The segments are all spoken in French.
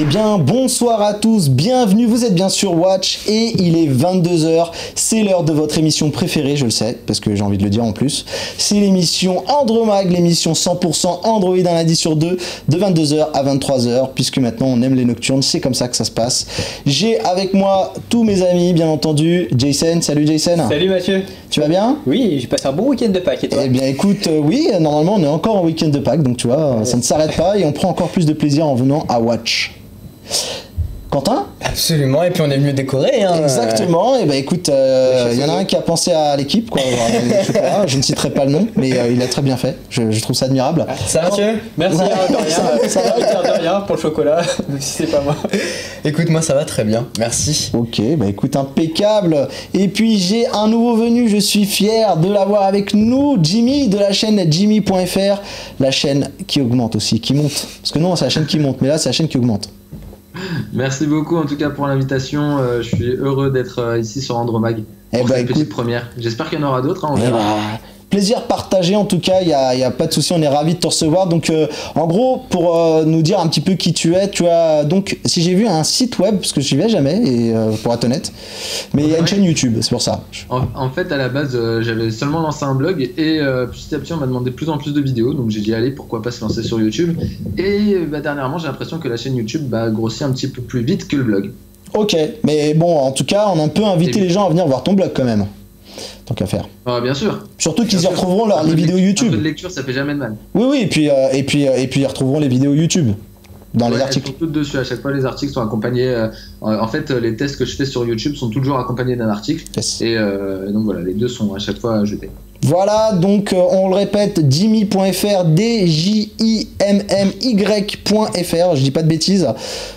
Eh bien, bonsoir à tous, bienvenue, vous êtes bien sur Watch et il est 22h, c'est l'heure de votre émission préférée, je le sais, parce que j'ai envie de le dire en plus. C'est l'émission Andromag, l'émission 100% Android un lundi sur deux, de 22h à 23h, puisque maintenant on aime les nocturnes, c'est comme ça que ça se passe. J'ai avec moi tous mes amis, bien entendu, Jason, salut Jason. Salut Mathieu. Tu vas bien? Oui, j'ai passé un bon week-end de Pâques et toi? Eh bien écoute, euh, oui, normalement on est encore en week-end de Pâques, donc tu vois, ça ne s'arrête pas et on prend encore plus de plaisir en venant à Watch. Quentin Absolument, et puis on est venu décorer. Hein. Exactement, et ben écoute, euh, il y en a un qui a pensé à l'équipe, quoi. je, pas, je ne citerai pas le nom, mais euh, il a très bien fait. Je, je trouve ça admirable. Ça va, Mathieu Merci, Ouais, hein, de rien. ça- ça va. de rien pour le chocolat, même si c'est pas moi. Écoute, moi ça va très bien, merci. Ok, bah écoute, impeccable. Et puis j'ai un nouveau venu, je suis fier de l'avoir avec nous, Jimmy de la chaîne Jimmy.fr, la chaîne qui augmente aussi, qui monte. Parce que non, c'est la chaîne qui monte, mais là c'est la chaîne qui augmente. Merci beaucoup en tout cas pour l'invitation. Euh, je suis heureux d'être euh, ici sur Andromag. Eh Pour bah cette écoute, petite première. J'espère qu'il y en aura d'autres. hein, plaisir partagé en tout cas, il n'y a, y a pas de souci, on est ravis de te recevoir. Donc euh, en gros, pour euh, nous dire un petit peu qui tu es, tu as donc, si j'ai vu un site web, parce que je n'y vais jamais, et, euh, pour être honnête, mais il y a une chaîne YouTube, c'est pour ça. En, en fait, à la base, j'avais seulement lancé un blog et petit à petit, on m'a demandé de plus en plus de vidéos. Donc j'ai dit, allez, pourquoi pas se lancer sur YouTube. Et bah, dernièrement, j'ai l'impression que la chaîne YouTube bah, grossit un petit peu plus vite que le blog. Ok, mais bon, en tout cas, on a un peu invité Et- les gens à venir voir ton blog quand même. Tant qu'à faire. Ah, bien sûr. Surtout qu'ils y sûr. retrouveront les vidéos lec- Un YouTube. peu de lecture, ça fait jamais de mal. Oui, oui, et puis, euh, et, puis, euh, et puis ils retrouveront les vidéos YouTube dans les Ouais, elles articles. sont toutes dessus. À chaque fois, les articles sont accompagnés. Euh, en fait, euh, les tests que je fais sur YouTube sont toujours accompagnés d'un article. Yes. Et euh, donc voilà, les deux sont à chaque fois jetés. Voilà, donc euh, on le répète, jimmy.fr, D-J-I-M-M-Y.fr, je dis pas de bêtises.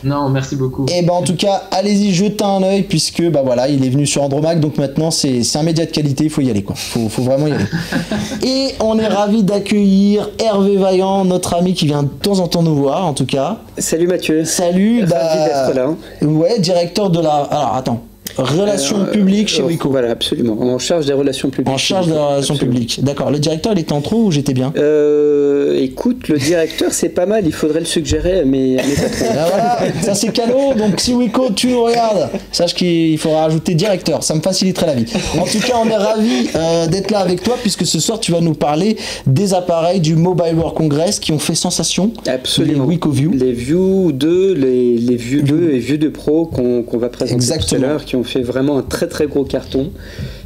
Non, merci beaucoup. Et ben en tout cas, allez-y, jetez un œil, puisque bah voilà, il est venu sur Andromac, donc maintenant c'est c'est un média de qualité, il faut y aller quoi. Faut, faut vraiment y aller. Et on est ravi d'accueillir Hervé Vaillant, notre ami qui vient de temps en temps nous voir, en tout cas. Salut Mathieu. Salut, Ravi bah, d'être là. Ouais, directeur de la. Alors attends, relations Euh, publiques chez euh, Wico. Voilà, absolument. En charge des relations publiques. En charge de la relation Absolument. publique. D'accord. Le directeur, il était en trop ou j'étais bien Euh, écoute, le directeur, c'est pas mal. Il faudrait le suggérer à mes, à mes patrons. Ah, voilà, ça c'est cadeau. Donc si Wico, tu nous regardes, sache qu'il faudra rajouter directeur. Ça me faciliterait la vie. En tout cas, on est ravis euh, d'être là avec toi puisque ce soir tu vas nous parler des appareils du Mobile World Congress qui ont fait sensation. Absolument. Les WicoView. Les View 2, les, les View 2 et View 2 Pro qu'on va présenter tout à l'heure, qui ont fait vraiment un très très gros carton.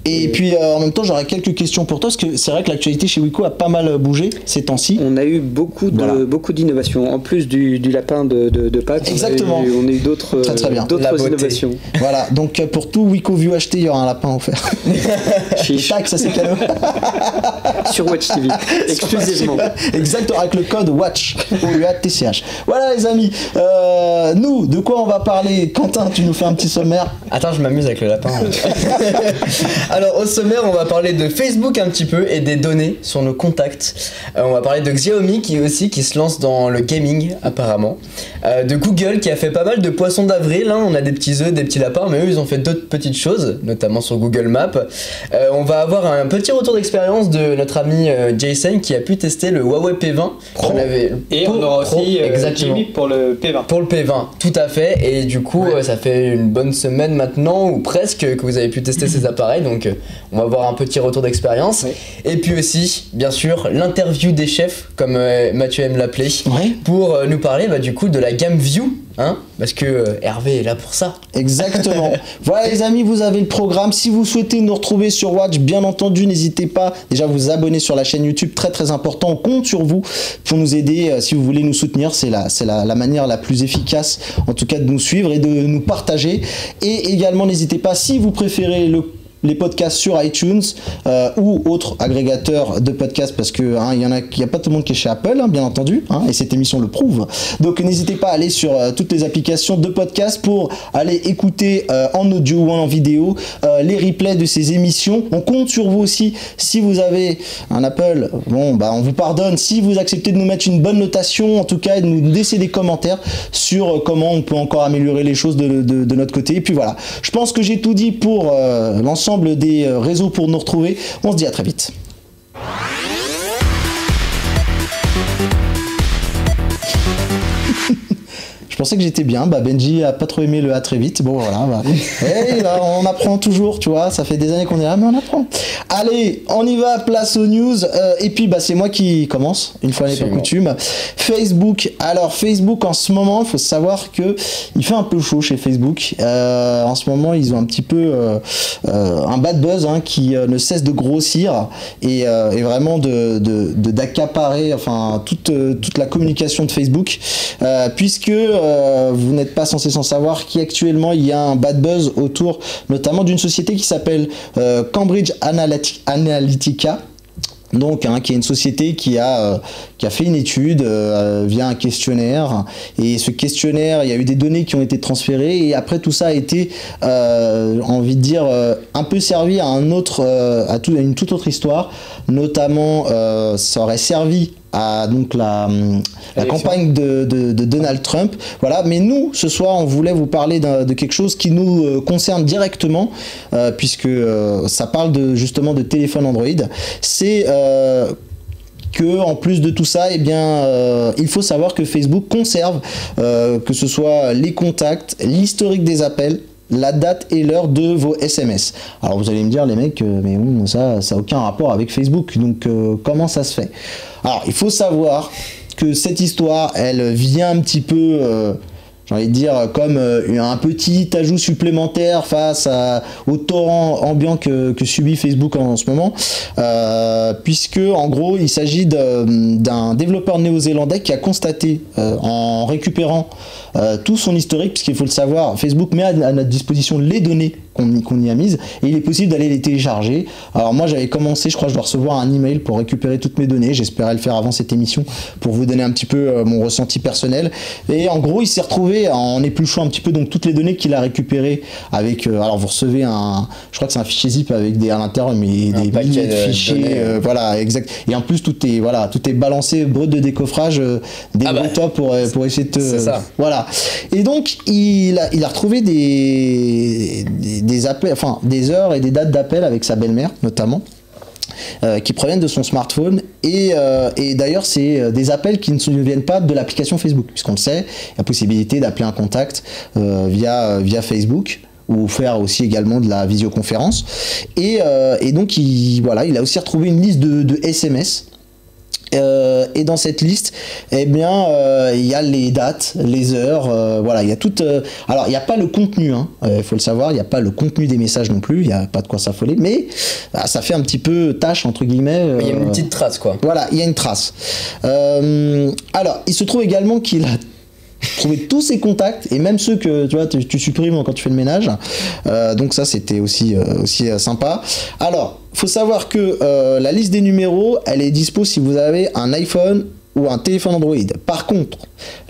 Et Et- puis euh, en même temps, j'aurais quelques questions pour toi parce que c'est vrai que l'actualité chez Wico a pas mal bougé ces temps-ci. On a eu beaucoup de Voilà. beaucoup d'innovations. En plus du, du lapin de, de, de Pâques, Exactement. eu- on a eu, d'autres Très, très bien. d'autres beauté. innovations. Voilà. Donc euh, pour tout WicoView acheté, il y aura un lapin offert. Tac, ça c'est cadeau. Sur Watch TV, exclusivement. Exactement, avec le code WATCH. O-U-A-T-C-H. Voilà les amis. Euh, nous, de quoi on va parler? Quentin, tu nous fais un petit sommaire Attends, je m'amuse avec le lapin. Alors au sommaire, on va parler de Facebook un petit peu et des données sur nos contacts. Euh, on va parler de Xiaomi qui aussi qui se lance dans le gaming apparemment. Euh, de Google qui a fait pas mal de poissons d'avril. hein. On a des petits œufs, des petits lapins, mais eux ils ont fait d'autres petites choses, notamment sur Google Maps. Euh, on va avoir un petit retour d'expérience de notre ami Jason qui a pu tester le Huawei P20. On avait Et Pro- on aura Pro, aussi exactement. Pour le P20. Pour le P20, tout à fait. Et du coup, Ouais. ça fait une bonne semaine maintenant, ou presque, que vous avez pu tester ces appareils. Donc, on va avoir un petit retour d'expérience. Ouais. Et puis aussi, bien sûr, l'interview des chefs, comme euh, Mathieu aime l'appeler, Ouais. pour euh, nous parler bah, du coup de la gamme View. Hein parce que euh, Hervé est là pour ça. Exactement. voilà les amis, vous avez le programme. Si vous souhaitez nous retrouver sur Watch, bien entendu, n'hésitez pas déjà à vous abonner sur la chaîne YouTube, très très important. On compte sur vous pour nous aider. Euh, Si vous voulez nous soutenir, c'est la, c'est la, la manière la plus efficace, en tout cas, de nous suivre et de nous partager. Et également, n'hésitez pas, si vous préférez le les podcasts sur iTunes euh, ou autres agrégateurs de podcasts parce que hein, il y en a pas tout le monde qui est chez Apple hein, bien entendu hein, et cette émission le prouve. Donc n'hésitez pas à aller sur euh, toutes les applications de podcasts pour aller écouter euh, en audio ou en vidéo les replays de ces émissions. On compte sur vous aussi. Si vous avez un Apple bon bah on vous pardonne. Si vous acceptez de nous mettre une bonne notation en tout cas et de nous laisser des commentaires sur comment on peut encore améliorer les choses de, de- notre côté. Et puis voilà. Je pense que j'ai tout dit pour euh, des euh, réseaux pour nous retrouver. On se dit à très vite Je pensais que j'étais bien. Bah, Benji a pas trop aimé le A très vite. Bon, voilà. Bah. On apprend toujours, tu vois. Ça fait des années qu'on est là, mais on apprend. Allez, on y va. Place aux news. Euh, et puis, bah, c'est moi qui commence. Une fois n'est pas coutume. Facebook. Alors, Facebook, en ce moment, il faut savoir que il fait un peu chaud chez Facebook. Euh, en ce moment, ils ont un petit peu euh, un bad buzz hein, qui ne cesse de grossir et, et vraiment de d'accaparer enfin toute toute la communication de Facebook, euh, puisque euh, vous n'êtes pas censé s'en savoir qu'actuellement il y a un bad buzz autour notamment d'une société qui s'appelle euh, Cambridge Analytic- Analytica. Donc hein, qui est une société qui a euh, qui a fait une étude via un questionnaire. Et ce questionnaire il y a eu des données qui ont été transférées. Et après tout ça a été euh, envie de dire un peu servi à un autre à, à une toute autre histoire. Notamment ça aurait servi à donc la, campagne de, de- de Donald Trump. Voilà, mais nous, ce soir, on voulait vous parler de quelque chose qui nous euh, concerne directement, euh, puisque euh, ça parle de, justement de téléphone Android. C'est euh, que en plus de tout ça, eh bien, euh, il faut savoir que Facebook conserve euh, que ce soit les contacts, l'historique des appels, la date et l'heure de vos SMS. Alors vous allez me dire les mecs, mais ça, ça a aucun rapport avec Facebook. Donc euh, comment ça se fait? Alors il faut savoir que cette histoire, elle vient un petit peu. euh, j'ai envie de dire comme euh, un petit ajout supplémentaire face au torrent ambiant que, subit Facebook en, ce moment, euh, puisque en gros il s'agit d'un développeur néo-zélandais qui a constaté euh, en récupérant euh, tout son historique, puisqu'il faut le savoir, Facebook met à, à notre disposition les données qu'on y- a mises et il est possible d'aller les télécharger. Alors moi j'avais commencé, je crois que je dois recevoir un email pour récupérer toutes mes données, j'espérais le faire avant cette émission pour vous donner un petit peu euh, mon ressenti personnel. Et en gros il s'est retrouvé en épluchant un petit peu donc toutes les données qu'il a récupérées avec, euh, alors vous recevez un, je crois que c'est un fichier zip avec des à l'intérieur mais Un des paquet milliers de fichiers, voilà exact. Et en plus tout est voilà tout est balancé brut de décoffrage, euh, des Ah bah, pour pour essayer de ça. voilà. Et donc, il a, retrouvé des, appels, enfin, des heures et des dates d'appel avec sa belle-mère, notamment. euh, qui proviennent de son smartphone et, euh, d'ailleurs c'est euh, des appels qui ne viennent pas de l'application Facebook puisqu'on le sait, il y a possibilité d'appeler un contact via, Facebook ou faire aussi également de la visioconférence et, donc il, voilà, il a aussi retrouvé une liste de SMS euh, et dans cette liste, eh bien, euh, il y a les dates, les heures, euh, voilà, il y a tout. alors, il n'y a pas le contenu, hein, il faut le savoir, il n'y a pas le contenu des messages non plus, il n'y a pas de quoi s'affoler, mais ah, ça fait un petit peu tâche entre guillemets. Il y a une petite trace quoi. voilà, il y a une trace. Alors, il se trouve également qu'il a trouvé tous ses contacts et même ceux que tu vois tu, tu supprimes quand tu fais le ménage. Euh, donc ça c'était aussi euh, aussi sympa. Alors, faut savoir que euh, la liste des numéros, elle est dispo si vous avez un iPhone ou un téléphone Android. Par contre,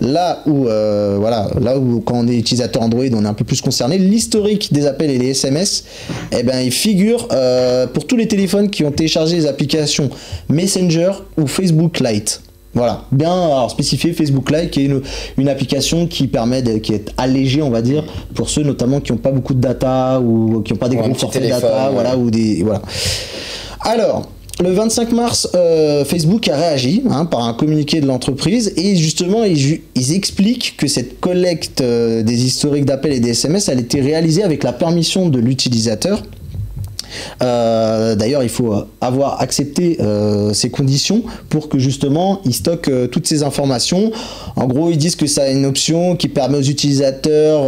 là où euh, voilà, là où quand on est utilisateur Android, on est un peu plus concerné, l'historique des appels et les SMS, eh ben il figure euh, pour tous les téléphones qui ont téléchargé les applications Messenger ou Facebook Lite. Voilà, bien alors, spécifié Facebook Lite qui est une, une application qui permet de, qui est allégée on va dire pour ceux notamment qui n'ont pas beaucoup de data ou qui n'ont pas des Ou un gros forfaits téléphone, data, ouais. voilà ou des voilà. Alors, le 25 mars, euh, Facebook a réagi hein, par un communiqué de l'entreprise et justement ils, ils expliquent que cette collecte euh, des historiques d'appels et des SMS, elle était réalisée avec la permission de l'utilisateur. Euh, D'ailleurs, il faut euh, avoir accepté euh, ces conditions pour que justement ils stockent toutes ces informations. En gros, ils disent que ça a une option qui permet aux utilisateurs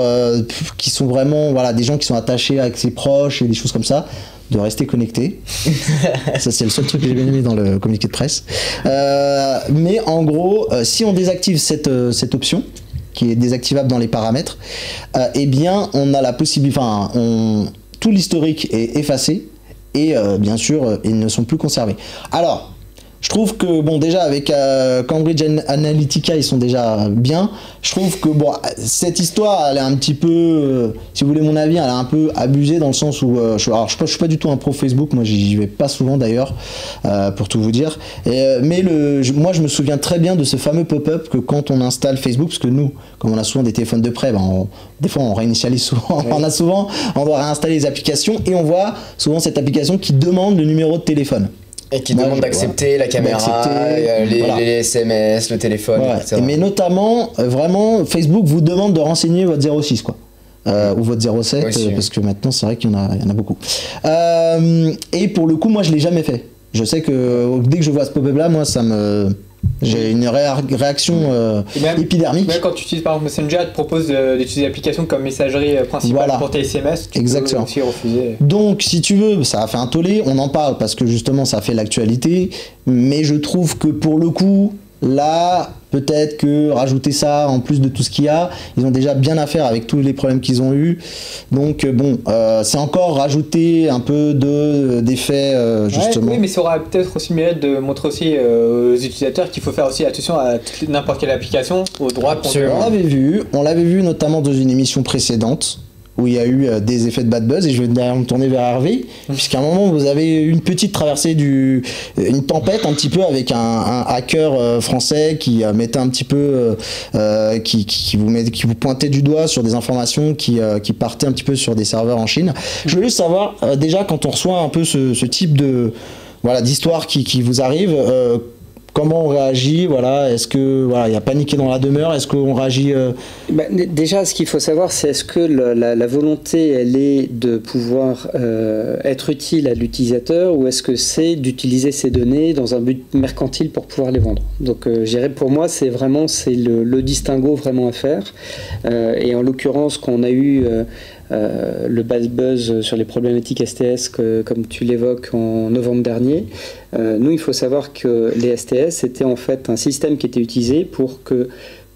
qui sont vraiment voilà des gens qui sont attachés avec ses proches et des choses comme ça de rester connectés. ça c'est le seul truc que j'ai bien aimé dans le communiqué de presse. Euh, mais en gros, euh, si on désactive cette, euh, cette option qui est désactivable dans les paramètres, eh bien on a la possibilité, enfin on, tout l'historique est effacé et euh, bien sûr euh, ils ne sont plus conservés. Alors je trouve que bon déjà avec euh, Cambridge An- Analytica ils sont déjà bien. Je trouve que bon cette histoire elle est un petit peu, euh, si vous voulez mon avis, elle est un peu abusée dans le sens où euh, je, alors, je, suis pas- je suis pas du tout un pro Facebook, moi j'y vais pas souvent d'ailleurs pour tout vous dire. Et, mais le, je- moi je me souviens très bien de ce fameux pop-up que quand on installe Facebook, parce que nous comme on a souvent des téléphones de près, ben, on- des fois on réinitialise souvent, on a souvent, on doit réinstaller les applications et on voit souvent cette application qui demande le numéro de téléphone. Et qui demande d'accepter la caméra, euh, les, voilà. les SMS, le téléphone, etc. Mais notamment, euh, vraiment, Facebook vous demande de renseigner votre 06, quoi. Euh, ou votre 07, Aussi, euh, oui. parce que maintenant c'est vrai qu'il y, en a- il y en a beaucoup. Euh, et pour le coup, moi je l'ai jamais fait. Je sais que dès que je vois ce pop-up là, moi ça me. J'ai une réa- réaction euh, même, épidermique. même quand tu utilises par exemple Messenger, elle te propose de- d'utiliser l'application comme messagerie euh, principale Voilà. pour tes SMS. Tu Exactement. peux aussi refuser. Donc, si tu veux, ça a fait un tollé, on en parle parce que justement ça fait l'actualité, mais je trouve que pour le coup, là, peut-être que rajouter ça en plus de tout ce qu'il y a, ils ont déjà bien à faire avec tous les problèmes qu'ils ont eu. Donc, euh, bon, euh, c'est encore rajouter un peu de d'effets, euh, Ouais, justement. oui, mais ça aura peut-être aussi mérite de montrer aussi euh, aux utilisateurs qu'il faut faire aussi attention à n'importe quelle application, aux droits. On l'avait vu, on l'avait vu notamment dans une émission précédente où il y a eu euh, des effets de bad buzz et je vais d'ailleurs me tourner vers Hervé puisqu'à un moment vous avez une petite traversée du une tempête un petit peu avec un, hacker euh, français qui euh, mettait un petit peu qui, vous met, qui vous pointait du doigt sur des informations qui, partaient un petit peu sur des serveurs en Chine. Je voulais savoir déjà quand on reçoit un peu ce, type de voilà d'histoire qui, qui vous arrive comment on réagit voilà est-ce que voilà il y a paniqué dans la demeure est-ce qu'on réagit euh, Bah, déjà, ce qu'il faut savoir, c'est est-ce que la, volonté, elle est de pouvoir euh, être utile à l'utilisateur ou est-ce que c'est d'utiliser ces données dans un but mercantile pour pouvoir les vendre? Donc, euh, je dirais pour moi, c'est vraiment c'est le, distinguo vraiment à faire. Et en l'occurrence, qu'on a eu euh, le bad buzz sur les problématiques STS, comme tu l'évoques en novembre dernier, euh, nous, il faut savoir que les STS, c'était en fait un système qui était utilisé pour que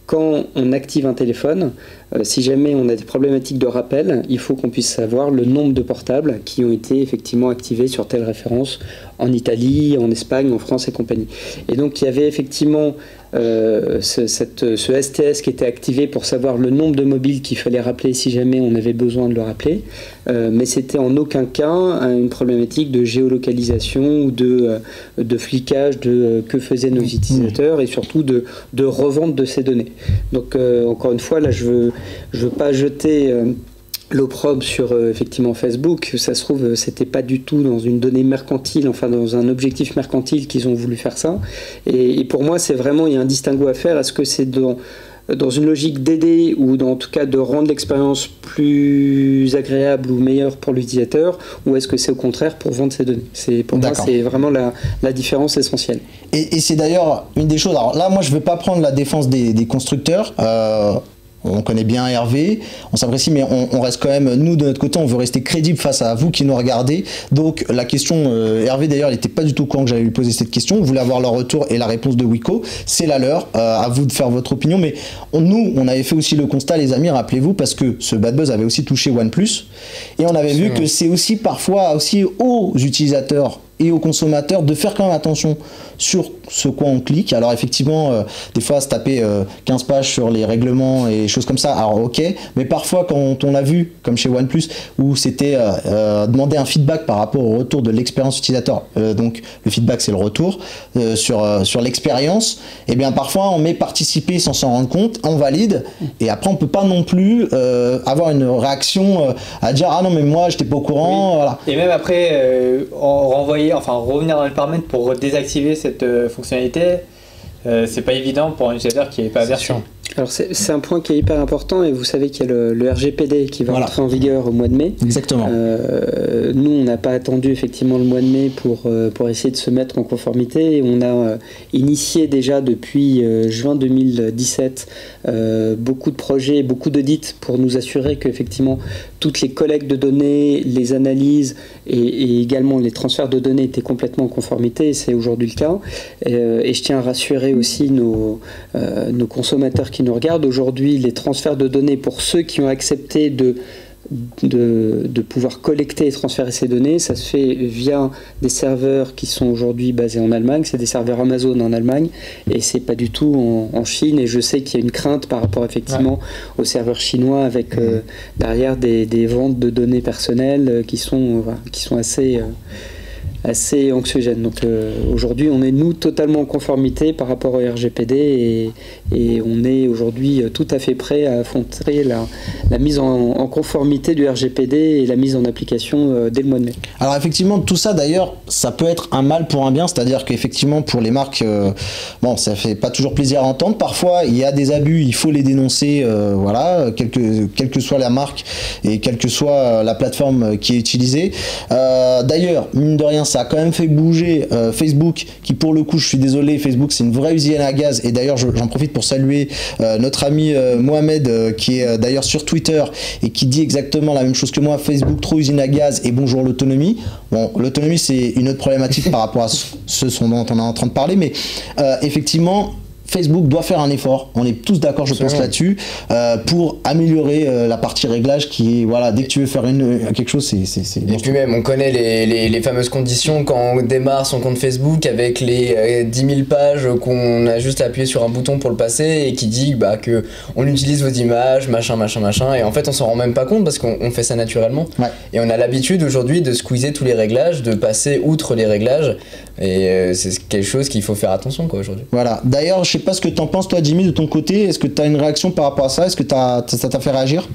quand on active un téléphone, euh, si jamais on a des problématiques de rappel, il faut qu'on puisse savoir le nombre de portables qui ont été effectivement activés sur telle référence en Italie, en Espagne, en France et compagnie. Et donc il y avait effectivement euh, ce, cette- ce STS qui était activé pour savoir le nombre de mobiles qu'il fallait rappeler si jamais on avait besoin de le rappeler, Euh, mais c'était en aucun cas une problématique de géolocalisation ou de, euh, de flicage de que faisaient nos utilisateurs et surtout de, de revente de ces données. Donc euh, encore une fois, là je veux, je veux pas jeter l'opprobre sur euh, effectivement Facebook. Ça se trouve, euh, c'était pas du tout dans une donnée mercantile, enfin dans un objectif mercantile qu'ils ont voulu faire ça. Et, et pour moi, c'est vraiment il y a un distinguo à faire. Est-ce que c'est dans dans une logique d'aider ou dans, en tout cas de rendre l'expérience plus agréable ou meilleure pour l'utilisateur ou est-ce que c'est au contraire pour vendre ces données? C'est pour moi c'est vraiment la, la différence essentielle Et, et c'est d'ailleurs une des choses. Alors là, moi, je ne veux pas prendre la défense des, des constructeurs. Euh, on connaît bien Hervé, on s'apprécie, mais on, on reste quand même, nous de notre côté, on veut rester crédible face à vous qui nous regardez. Donc la question, euh, Hervé d'ailleurs, il n'était pas du tout courant que j'allais lui poser cette question. Vous voulez avoir leur retour et la réponse de Wiko. C'est la leur. Euh, à vous de faire votre opinion. Mais on- nous, on avait fait aussi le constat, les amis, rappelez-vous, parce que ce bad buzz avait aussi touché OnePlus. Et on avait vu que c'est aussi parfois aussi aux utilisateurs et aux consommateurs de faire quand même attention sur ce quoi on clique. Alors effectivement, euh, des fois se taper euh, 15 pages sur les règlements et choses comme ça, alors ok, mais parfois quand on a vu, comme chez OnePlus, où c'était euh, euh, demander un feedback par rapport au retour de l'expérience utilisateur, euh, donc le feedback c'est le retour euh, sur, euh, sur l'expérience, et bien parfois on met participer sans s'en rendre compte, on valide, et après on peut pas non plus euh, avoir une réaction euh, à dire ah non mais moi j'étais pas au courant, voilà. Et même après, euh, en- enfin revenir dans le paramètre pour désactiver cette euh, fonctionnalité, euh, c'est pas évident pour un utilisateur qui n'est pas averti. Alors c'est un point qui est hyper important et vous savez qu'il y a le, le RGPD qui va Voilà. entrer en vigueur au mois de mai Exactement. Euh, nous, on n'a pas attendu effectivement le mois de mai pour, euh, pour essayer de se mettre en conformité. Et on a euh, initié déjà depuis euh, juin 2017 euh, beaucoup de projets, beaucoup d'audits pour nous assurer qu'effectivement toutes les collectes de données, les analyses et, et également les transferts de données étaient complètement en conformité. Et c'est aujourd'hui le cas. Euh, et je tiens à rassurer aussi nos, nos consommateurs qui nous regardent. Aujourd'hui, les transferts de données pour ceux qui ont accepté de de, de pouvoir collecter et transférer ces données. Ça se fait via des serveurs qui sont aujourd'hui basés en Allemagne. C'est des serveurs Amazon en Allemagne et c'est pas du tout en, en Chine. Et je sais qu'il y a une crainte par rapport effectivement aux serveurs chinois avec euh, derrière des, des ventes de données personnelles euh, qui sont, euh, qui sont assez. euh, assez anxiogène. Donc aujourd'hui, on est nous totalement en conformité par rapport au RGPD et, on est aujourd'hui tout à fait prêt à affronter la, mise en, conformité du RGPD et la mise en application dès le mois de mai. Alors effectivement, tout ça d'ailleurs, ça peut être un mal pour un bien, c'est-à-dire qu'effectivement pour les marques, bon, ça fait pas toujours plaisir à entendre. Parfois, il y a des abus, il faut les dénoncer, voilà, que, quelle que soit la marque et quelle que soit la plateforme qui est utilisée. Euh, D'ailleurs, mine de rien, ça a quand même fait bouger euh, Facebook, qui pour le coup, je suis désolé, Facebook c'est une vraie usine à gaz. Et d'ailleurs, j'en profite pour saluer euh, notre ami euh, Mohamed, qui est d'ailleurs sur Twitter et qui dit exactement la même chose que moi. Facebook trop usine à gaz et bonjour l'autonomie. Bon, l'autonomie c'est une autre problématique par rapport à ce dont on est en train de parler, mais effectivement Facebook doit faire un effort, on est tous d'accord je pense là-dessus, euh, pour améliorer euh, la partie réglage qui est, voilà, dès que tu veux faire une, quelque chose, c'est... Et puis même, on connaît les, les, les, fameuses conditions quand on démarre son compte Facebook avec les euh, 10 000 pages qu'on a juste à appuyer sur un bouton pour le passer et qui dit bah, que on utilise vos images, machin, machin, machin, et en fait on s'en rend même pas compte parce qu'on fait ça naturellement. Ouais. Et on a l'habitude aujourd'hui de squeezer tous les réglages, de passer outre les réglages, et euh, c'est quelque chose qu'il faut faire attention quoi aujourd'hui. Voilà, d'ailleurs je sais pas ce que tu en penses toi Jimmy de ton côté, est-ce que tu as une réaction par rapport à ça? Est-ce que as, ça t'a fait réagir?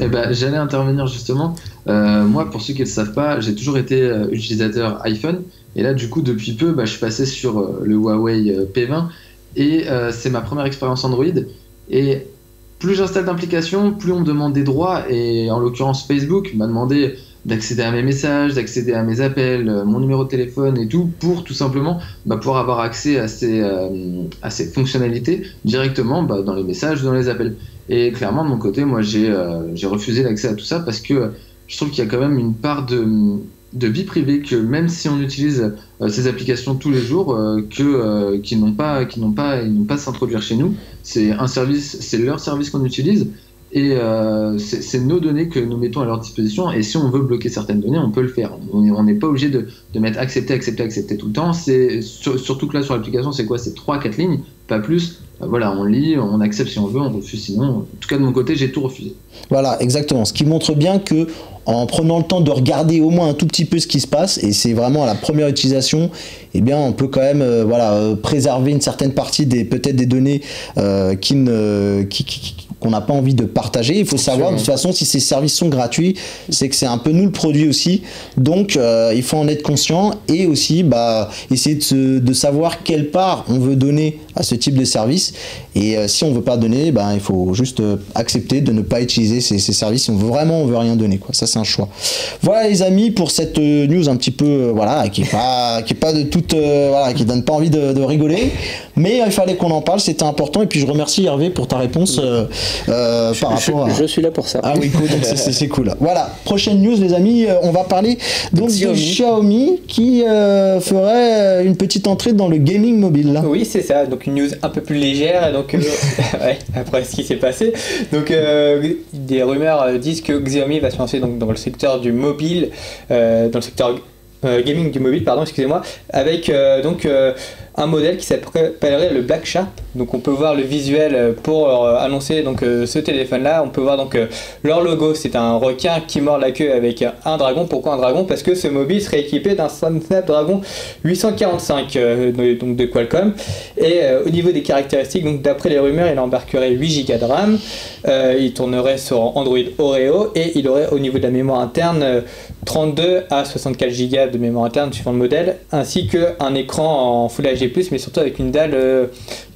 Eh ben, J'allais intervenir justement. Euh, moi, pour ceux qui ne le savent pas, j'ai toujours été euh, utilisateur iPhone. Et là, du coup, depuis peu, bah, je suis passé sur euh, le Huawei P20. Et euh, c'est ma première expérience Android. Et plus j'installe d'applications, plus on me demande des droits. Et en l'occurrence, Facebook m'a demandé d'accéder à mes messages, d'accéder à mes appels, euh, mon numéro de téléphone et tout, pour tout simplement bah, pouvoir avoir accès à ces, euh, à ces fonctionnalités directement bah, dans les messages, dans les appels. Et clairement, de mon côté, moi, j'ai euh, refusé l'accès à tout ça parce que je trouve qu'il y a quand même une part de, de vie privée que même si on utilise euh, ces applications tous les jours, euh, que n'ont pas, qui n'ont pas, pas s'introduire chez nous. C'est un service, c'est leur service qu'on utilise et euh, c'est nos données que nous mettons à leur disposition. Et si on veut bloquer certaines données, on peut le faire. On n'est pas obligé de, mettre accepter, accepter, accepter tout le temps. C'est sur, surtout que là sur l'application, c'est quoi? C'est 3-4 lignes, pas plus. Euh, voilà, on lit, on accepte si on veut, on refuse sinon. En tout cas, de mon côté, j'ai tout refusé. Voilà, exactement. Ce qui montre bien que en prenant le temps de regarder au moins un tout petit peu ce qui se passe, et c'est vraiment à la première utilisation, eh bien, on peut quand même euh, voilà, euh, préserver une certaine partie des peut-être des données qui ne, qu'on n'a pas envie de partager. Il faut savoir de toute façon si ces services sont gratuits, c'est que c'est un peu nous le produit aussi. Donc euh, il faut en être conscient et aussi bah, essayer de, se, de, savoir quelle part on veut donner à ce type de service. Et euh, si on veut pas donner, bah, il faut juste euh, accepter de ne pas utiliser ces, ces services. Si on veut vraiment, on veut rien donner. Quoi. Ça c'est un choix. Voilà les amis pour cette news un petit peu voilà qui est pas qui est pas de toute voilà qui donne pas envie de, de rigoler, mais il fallait qu'on en parle. C'était important. Et puis je remercie Hervé pour ta réponse. Euh, je, par rapport je, à... je, suis là pour ça. Ah oui, cool, c'est cool. Voilà, prochaine news, les amis, euh, on va parler donc Xiaomi. de Xiaomi qui euh, ferait une petite entrée dans le gaming mobile. Oui, c'est ça. Donc une news un peu plus légère. Donc ouais, après ce qui s'est passé, donc des rumeurs disent que Xiaomi va se lancer donc dans le secteur du mobile, dans le secteur gaming du mobile, pardon, excusez-moi, avec donc un modèle qui s'appellerait le Black Shark. Donc on peut voir le visuel pour euh, annoncer donc euh, ce téléphone là. On peut voir donc euh, leur logo, c'est un requin qui mord la queue avec un dragon. Pourquoi un dragon? Parce que ce mobile serait équipé d'un Snapdragon 845 donc de Qualcomm. Et au niveau des caractéristiques, donc d'après les rumeurs, il embarquerait 8 Go de RAM. il tournerait sur Android Oreo et il aurait au niveau de la mémoire interne 32 à 64 Go de mémoire interne suivant le modèle, ainsi qu'un écran en Full HD+, mais surtout avec une dalle euh,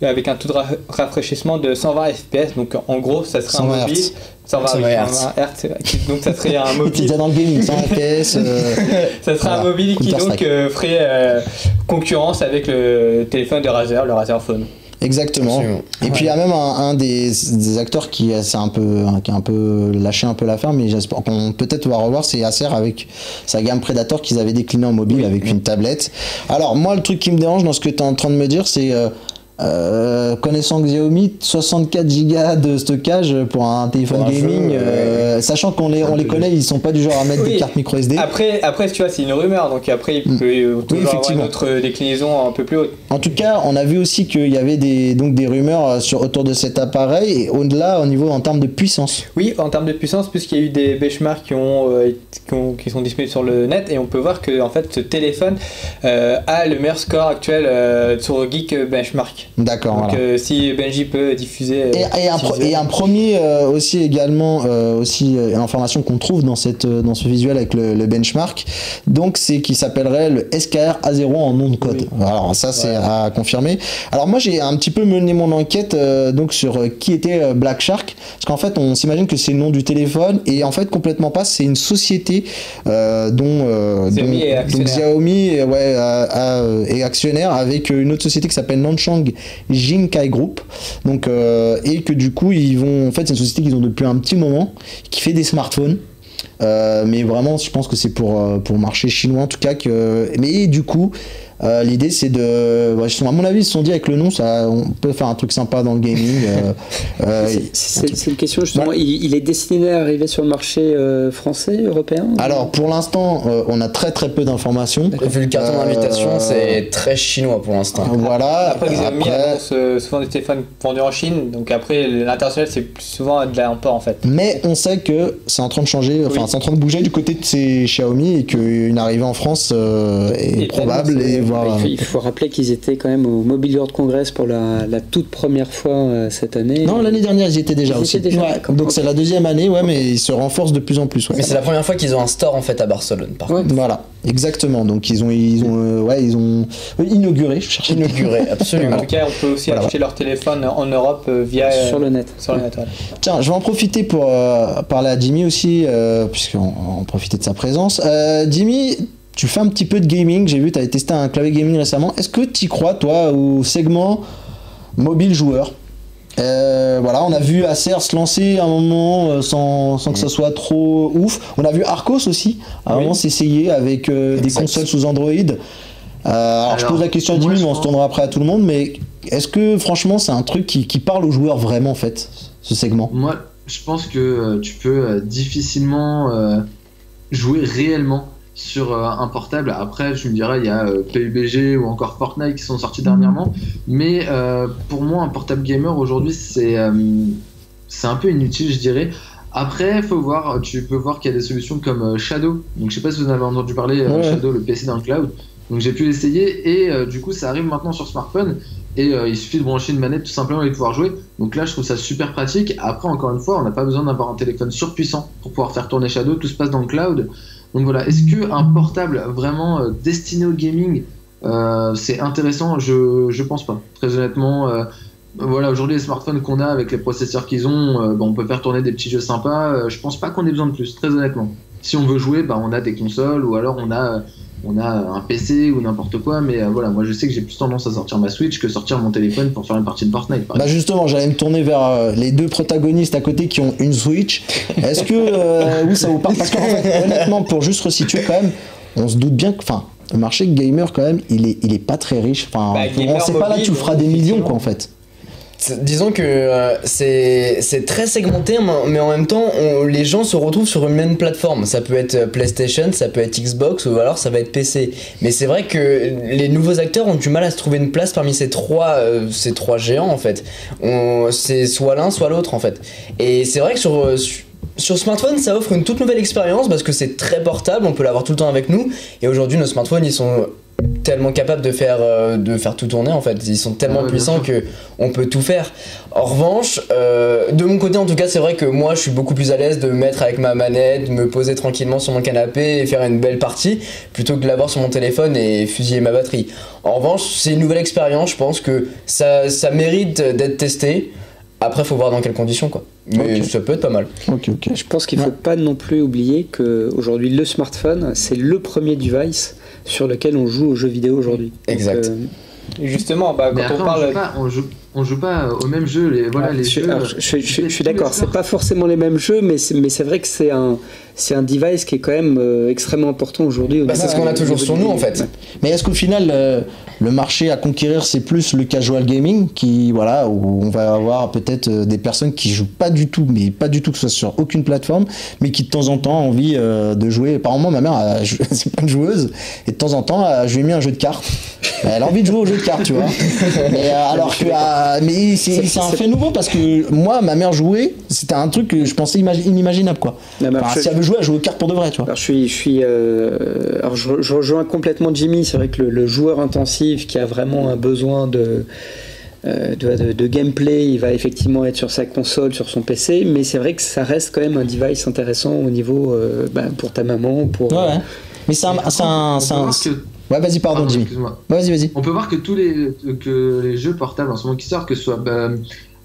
avec un taux de ra rafraîchissement de 120 fps. Donc en gros, ça serait 120 un mobile. 120, 120 Hz. Donc ça serait un mobile. dans le gaming, 100 fps. Euh... ça serait voilà. un mobile qui donc euh, ferait euh, concurrence avec le téléphone de Razer, le Razer Phone. Exactement. Absolument. Et ouais. puis il y a même un, un des, des, acteurs qui, un peu, qui a un peu lâché un peu l'affaire, mais j'espère qu'on peut-être va revoir, c'est Acer avec sa gamme Predator qu'ils avaient décliné en mobile oui. avec une tablette. Alors moi le truc qui me dérange dans ce que tu es en train de me dire, c'est euh, Euh, connaissant Xiaomi, 64 Go de stockage pour un téléphone Pour un gaming, jeu, euh, sachant qu'on les, on les connaît, ils sont pas du genre à mettre Oui. des cartes micro SD. Après, après, tu vois, c'est une rumeur, donc après, il peut euh, avoir une autre déclinaison un peu plus haute. En tout cas, on a vu aussi qu'il y avait des, donc des rumeurs euh, sur, autour de cet appareil, et au-delà, au niveau en termes de puissance. Oui, en termes de puissance, puisqu'il y a eu des benchmarks qui, ont, euh, qui, ont- qui sont disponibles sur le net, et on peut voir que en fait, ce téléphone euh, a le meilleur score actuel euh, sur Geek Benchmark. D'accord. Donc, voilà. euh, si Benji peut diffuser. euh, Et, et un, et premier euh, aussi également euh, aussi euh, information qu'on trouve dans cette euh, dans ce visuel avec le, le benchmark donc c'est qui s'appellerait le SKR A0 en nom de code Oui. alors ça c'est à confirmer alors moi j'ai un petit peu mené mon enquête euh, donc sur euh, qui était euh, Black Shark parce qu'en fait on s'imagine que c'est le nom du téléphone et en fait complètement pas c'est une société euh, dont, euh, Xiaomi dont- est donc actionnaire. Xiaomi euh, ouais, euh, est actionnaire avec euh, une autre société qui s'appelle Nanchang Jinkai Group. Donc euh, et que du coup ils vont en fait c'est une société qu'ils ont depuis un petit moment qui fait des smartphones. Euh, mais vraiment je pense que c'est pour euh, pour le marché chinois en tout cas que mais du coup euh, l'idée c'est de ouais, à mon avis ils se sont dit avec le nom ça on peut faire un truc sympa dans le gaming euh, euh, C'est- une question justement. Il, il est destiné à arriver sur le marché euh, français, européen alors pour l'instant euh, on a très très peu d'informations Vu le carton Euh, d'invitation, c'est très chinois pour l'instant. voilà Après, Xiaomi Après- annonce euh, souvent des téléphones vendus en Chine, donc après, l'international, c'est plus souvent de l'import en fait. Mais on sait que c'est en train de changer, enfin Oui. c'est en train de bouger du côté de ces Xiaomi et qu'une arrivée en France euh, est Et probable et c'est- voire. il, faut, il faut rappeler qu'ils étaient quand même au Mobile World Congress pour la, la toute première fois euh, cette année. Non, l'année dernière ils y étaient déjà Ils aussi. étaient déjà, Ouais. Donc c'est la deuxième année, ouais, mais ils se renforcent de plus en plus. ouais. Mais c'est la première fois qu'ils ont un store en fait à Barcelone, par Ouais. contre. Voilà, exactement. Donc ils ont, ils ont, euh, ouais, ils ont oui, inauguré. Je cherchais. Inauguré, absolument. En tout cas, on peut aussi Voilà. acheter leur téléphone en Europe euh, via. euh, sur le net. sur le net, ouais. Tiens, je vais en profiter pour euh, parler à Jimmy aussi, euh, puisqu'on on profitait de sa présence. Euh, Jimmy, tu fais un petit peu de gaming. J'ai vu, tu avais testé un clavier gaming récemment. Est-ce que tu crois, toi, au segment mobile joueur? Euh, voilà, on a vu Acer se lancer à un moment euh, sans, sans que ça soit trop ouf. On a vu Arcos aussi à un Oui. moment s'essayer avec euh, des consoles sous Android. Euh, alors, je pose la question à moi, Jimmy, je mais on se tournera après à tout le monde. Mais est-ce que franchement c'est un truc qui, qui parle aux joueurs vraiment en fait, ce segment? Moi, je pense que tu peux difficilement jouer réellement sur euh, un portable. Après, je me dirais, il y a euh, PUBG ou encore Fortnite qui sont sortis dernièrement. Mais euh, pour moi, un portable gamer aujourd'hui, c'est euh, c'est un peu inutile, je dirais. Après, faut voir, tu peux voir qu'il y a des solutions comme euh, Shadow. Donc, je sais pas si vous en avez entendu parler, euh, Ouais. Shadow, le PC dans le cloud. Donc, j'ai pu l'essayer et euh, du coup, ça arrive maintenant sur smartphone. Et euh, il suffit de brancher une manette tout simplement et de pouvoir jouer. Donc là, je trouve ça super pratique. Après, encore une fois, on n'a pas besoin d'avoir un téléphone surpuissant pour pouvoir faire tourner Shadow. Tout se passe dans le cloud. Donc voilà, est-ce que un portable vraiment euh, destiné au gaming, euh, c'est intéressant? Je, je pense pas. Très honnêtement, euh, voilà, aujourd'hui les smartphones qu'on a avec les processeurs qu'ils ont, bah, on peut faire tourner des petits jeux sympas. Je pense pas qu'on ait besoin de plus, très honnêtement. Si on veut jouer, bah, on a des consoles ou alors on a, on a un PC ou n'importe quoi. Mais euh, voilà, moi je sais que j'ai plus tendance à sortir ma Switch que sortir mon téléphone pour faire une partie de Fortnite. par Bah justement, j'allais me tourner vers euh, les deux protagonistes à côté qui ont une Switch. Est-ce que euh, oui, ça vous parle? Parce qu'en fait, honnêtement, pour juste resituer quand même, on se doute bien que, enfin, le marché gamer quand même, il est, il est pas très riche. Enfin, Bah, on sait pas là, tu feras des millions quoi en fait. Disons que euh, c'est très segmenté, mais- en même temps, les gens se retrouvent sur une même plateforme. Ça peut être euh, PlayStation, ça peut être Xbox, ou alors ça va être PC. Mais c'est vrai que les nouveaux acteurs ont du mal à se trouver une place parmi ces trois, euh, ces trois géants en fait. C'est soit l'un, soit l'autre en fait. Et c'est vrai que sur sur smartphone, ça offre une toute nouvelle expérience parce que c'est très portable, on peut l'avoir tout le temps avec nous. Et aujourd'hui, nos smartphones, ils sont tellement capables de faire, euh, de faire tout tourner en fait. Ils sont tellement Ouais, puissants que on peut tout faire. En revanche, euh, de mon côté en tout cas, c'est vrai que moi je suis beaucoup plus à l'aise de me mettre avec ma manette, de me poser tranquillement sur mon canapé et faire une belle partie plutôt que de l'avoir sur mon téléphone et fusiller ma batterie. En revanche, c'est une nouvelle expérience, je pense que ça, ça mérite d'être testé. Après, faut voir dans quelles conditions quoi. Mais ça peut être pas mal. Ok, ok. Je pense qu'il ne faut Ouais. pas non plus oublier que aujourd'hui le smartphone, c'est le premier device sur lequel on joue aux jeux vidéo aujourd'hui. Donc, Exact. euh, Justement, bah, quand après, on on, parle. joue pas, on joue, on joue pas au même jeu. Les, voilà, les je, jeux. alors, je- je- je- je suis d'accord, c'est pas forcément les mêmes jeux, mais c'est, mais c'est vrai que c'est un, c'est un device qui est quand même euh, extrêmement important aujourd'hui. au Bah, c'est ce qu'on a toujours sur nous, en fait. Mais est-ce qu'au final, euh, le marché à conquérir, c'est plus le casual gaming, qui, voilà, où on va avoir peut-être euh, des personnes qui jouent pas du tout, mais pas du tout que ce soit sur aucune plateforme, mais qui de temps en temps ont envie euh, de jouer. Par exemple, ma mère, c'est pas une joueuse, et de temps en temps, je lui ai mis un jeu de cartes. Elle a envie de jouer au jeu de cartes, tu vois. Mais, alors que, euh, mais c'est un fait nouveau parce que moi, ma mère jouait, c'était un truc que je pensais imagi- inimaginable, quoi. Non, mais Enfin, je- si elle veut jouer, elle joue aux cartes pour de vrai, tu vois. Alors je suis, je suis, euh, alors je, je rejoins complètement Jimmy. C'est vrai que le, le joueur intensif qui a vraiment un besoin de, euh, de, de- de gameplay, il va effectivement être sur sa console, sur son PC, mais c'est vrai que ça reste quand même un device intéressant au niveau euh, bah, pour ta maman, pour. Ouais, ouais. Mais c'est un, Ouais, vas-y, pardon, pardon, Jimmy. excuse-moi. Ouais, Vas-y, vas-y. On peut voir que tous les, que les jeux portables en ce moment qui sortent, que ce soit bah,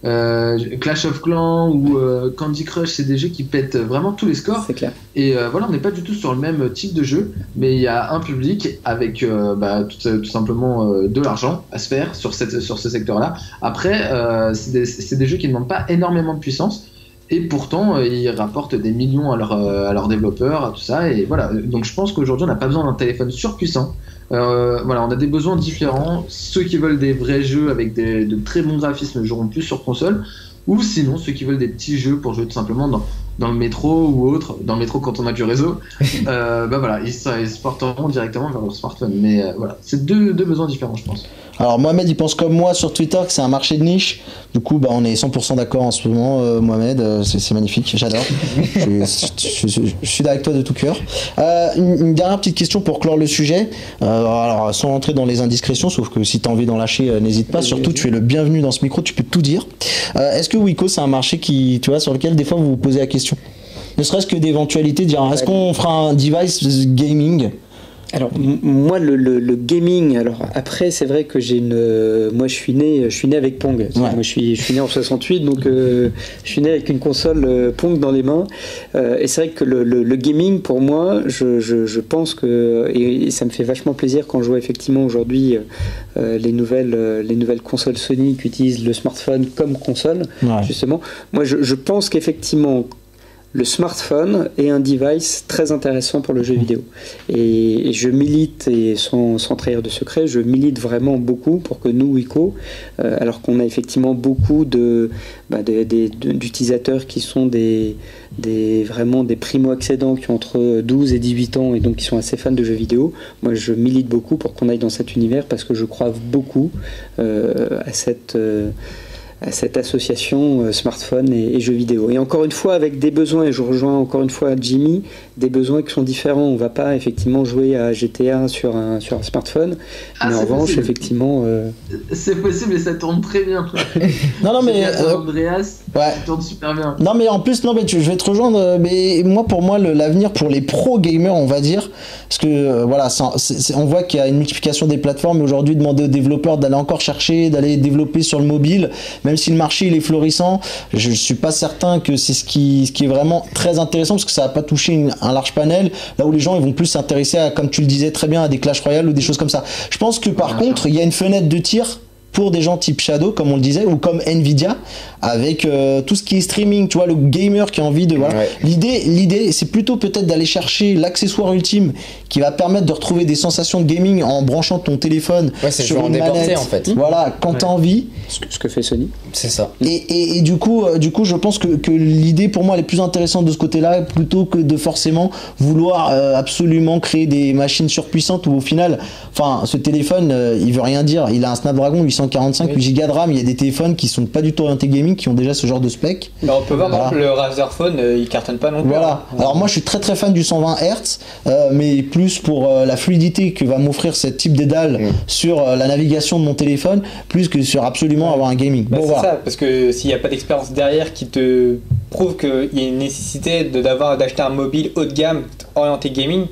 euh, Clash of Clans ou euh, Candy Crush, c'est des jeux qui pètent vraiment tous les scores. C'est clair. Et euh, voilà, on n'est pas du tout sur le même type de jeu, mais il y a un public avec bah, tout, tout simplement de l'argent à se faire sur, cette, sur ce secteur-là. Après, c'est des, c'est des jeux qui ne demandent pas énormément de puissance. Et pourtant, euh, ils rapportent des millions à, leur, euh, leurs développeurs, à tout ça. Et voilà. Donc, je pense qu'aujourd'hui, on n'a pas besoin d'un téléphone surpuissant. Euh, voilà, on a des besoins différents. Ceux qui veulent des vrais jeux avec de très bons graphismes joueront plus sur console. Ou sinon, ceux qui veulent des petits jeux pour jouer tout simplement dans, dans le métro ou autre, dans le métro quand on a du réseau, euh, bah voilà, ils, se- ils se porteront directement vers leur smartphone. Mais euh, voilà, c'est deux, deux besoins différents, je pense. Alors Mohamed il pense comme moi sur Twitter que c'est un marché de niche. Du coup bah on est 100% d'accord en ce moment euh, Mohamed, euh, c'est magnifique, j'adore. je, je- je- je suis avec toi de tout cœur. Une, une dernière petite question pour clore le sujet. Alors sans rentrer dans les indiscrétions, sauf que si tu as envie d'en lâcher, n'hésite pas. Surtout tu es le bienvenu dans ce micro, tu peux tout dire. Est-ce que Wiko c'est un marché qui, tu vois, sur lequel des fois vous vous posez la question ne serait-ce que d'éventualité de dire est-ce qu'on fera un device gaming? Alors moi le, le- le gaming, alors après c'est vrai que j'ai une, moi je suis né, je suis né avec Pong. Ouais. Moi je suis, je suis né en 68 donc euh, je suis né avec une console euh, Pong dans les mains. Euh, et c'est vrai que le, le- gaming pour moi, je, je- je pense que et, et ça me fait vachement plaisir quand je vois effectivement aujourd'hui les nouvelles, les nouvelles consoles Sony qui utilisent le smartphone comme console Ouais. justement. Moi, je, je pense qu'effectivement, le smartphone est un device très intéressant pour le jeu vidéo. Et, je milite, et sans, trahir de secret, je milite vraiment beaucoup pour que nous, Wico, euh, alors qu'on a effectivement beaucoup de, bah, d'utilisateurs qui sont des, des, vraiment des primo-accédants qui ont entre 12 et 18 ans et donc qui sont assez fans de jeux vidéo, moi je milite beaucoup pour qu'on aille dans cet univers parce que je crois beaucoup euh, à cette... euh, à cette association euh, smartphone et, et jeux vidéo. Et encore une fois, avec des besoins, et je rejoins encore une fois Jimmy, des besoins qui sont différents. On va pas effectivement jouer à GTA sur un, sur un smartphone, Ah, mais en revanche, possible. effectivement, euh, C'est possible et ça tourne très bien. Non non mais euh, Andreas, ouais. ça tourne super bien. Non mais en plus non mais tu- je vais te rejoindre euh, mais moi pour moi le- l'avenir pour les pro gamers on va dire parce que euh, voilà on voit qu'il y a une multiplication des plateformes aujourd'hui demander aux développeurs d'aller encore chercher d'aller développer sur le mobile même si le marché il est florissant je suis pas certain que c'est ce qui ce qui est vraiment très intéressant parce que ça va pas toucher une- un large panel là où les gens ils vont plus s'intéresser à comme tu le disais très bien à des Clash Royale ou des choses comme ça. Je pense que par contre il y a une fenêtre de tir pour des gens type Shadow, comme on le disait, ou comme Nvidia, avec euh, tout ce qui est streaming, tu vois, le gamer qui a envie de. Voilà. Ouais. L'idée, l'idée, c'est plutôt peut-être d'aller chercher l'accessoire ultime qui va permettre de retrouver des sensations de gaming en branchant ton téléphone Ouais, c'est sur une déporté, manette. en fait. Voilà, quand t'as Ouais. envie. ce, que, ce que fait Sony. C'est ça. Et, et, et du coup, euh, du coup, je pense que, que l'idée pour moi elle est plus intéressante de ce côté-là, plutôt que de forcément vouloir euh, absolument créer des machines surpuissantes où au final, enfin, ce téléphone, euh, il veut rien dire. Il a un Snapdragon 845, Oui. 8 Go de RAM. Il y a des téléphones qui sont pas du tout orientés gaming, qui ont déjà ce genre de spec. Alors, on peut voir, par Voilà. exemple, le Razer Phone, euh, il cartonne pas non plus. Voilà. hein. Alors moi, je suis très très fan du 120 Hz, euh, mais plus pour euh, la fluidité que va m'offrir ce type dédale Mm. sur euh, la navigation de mon téléphone, plus que sur absolument avoir un gaming. Bah, bon c'est voilà. ça, parce que s'il n'y a pas d'expérience derrière qui te prouve qu'il y a une nécessité d'acheter un mobile haut de gamme orienté gaming,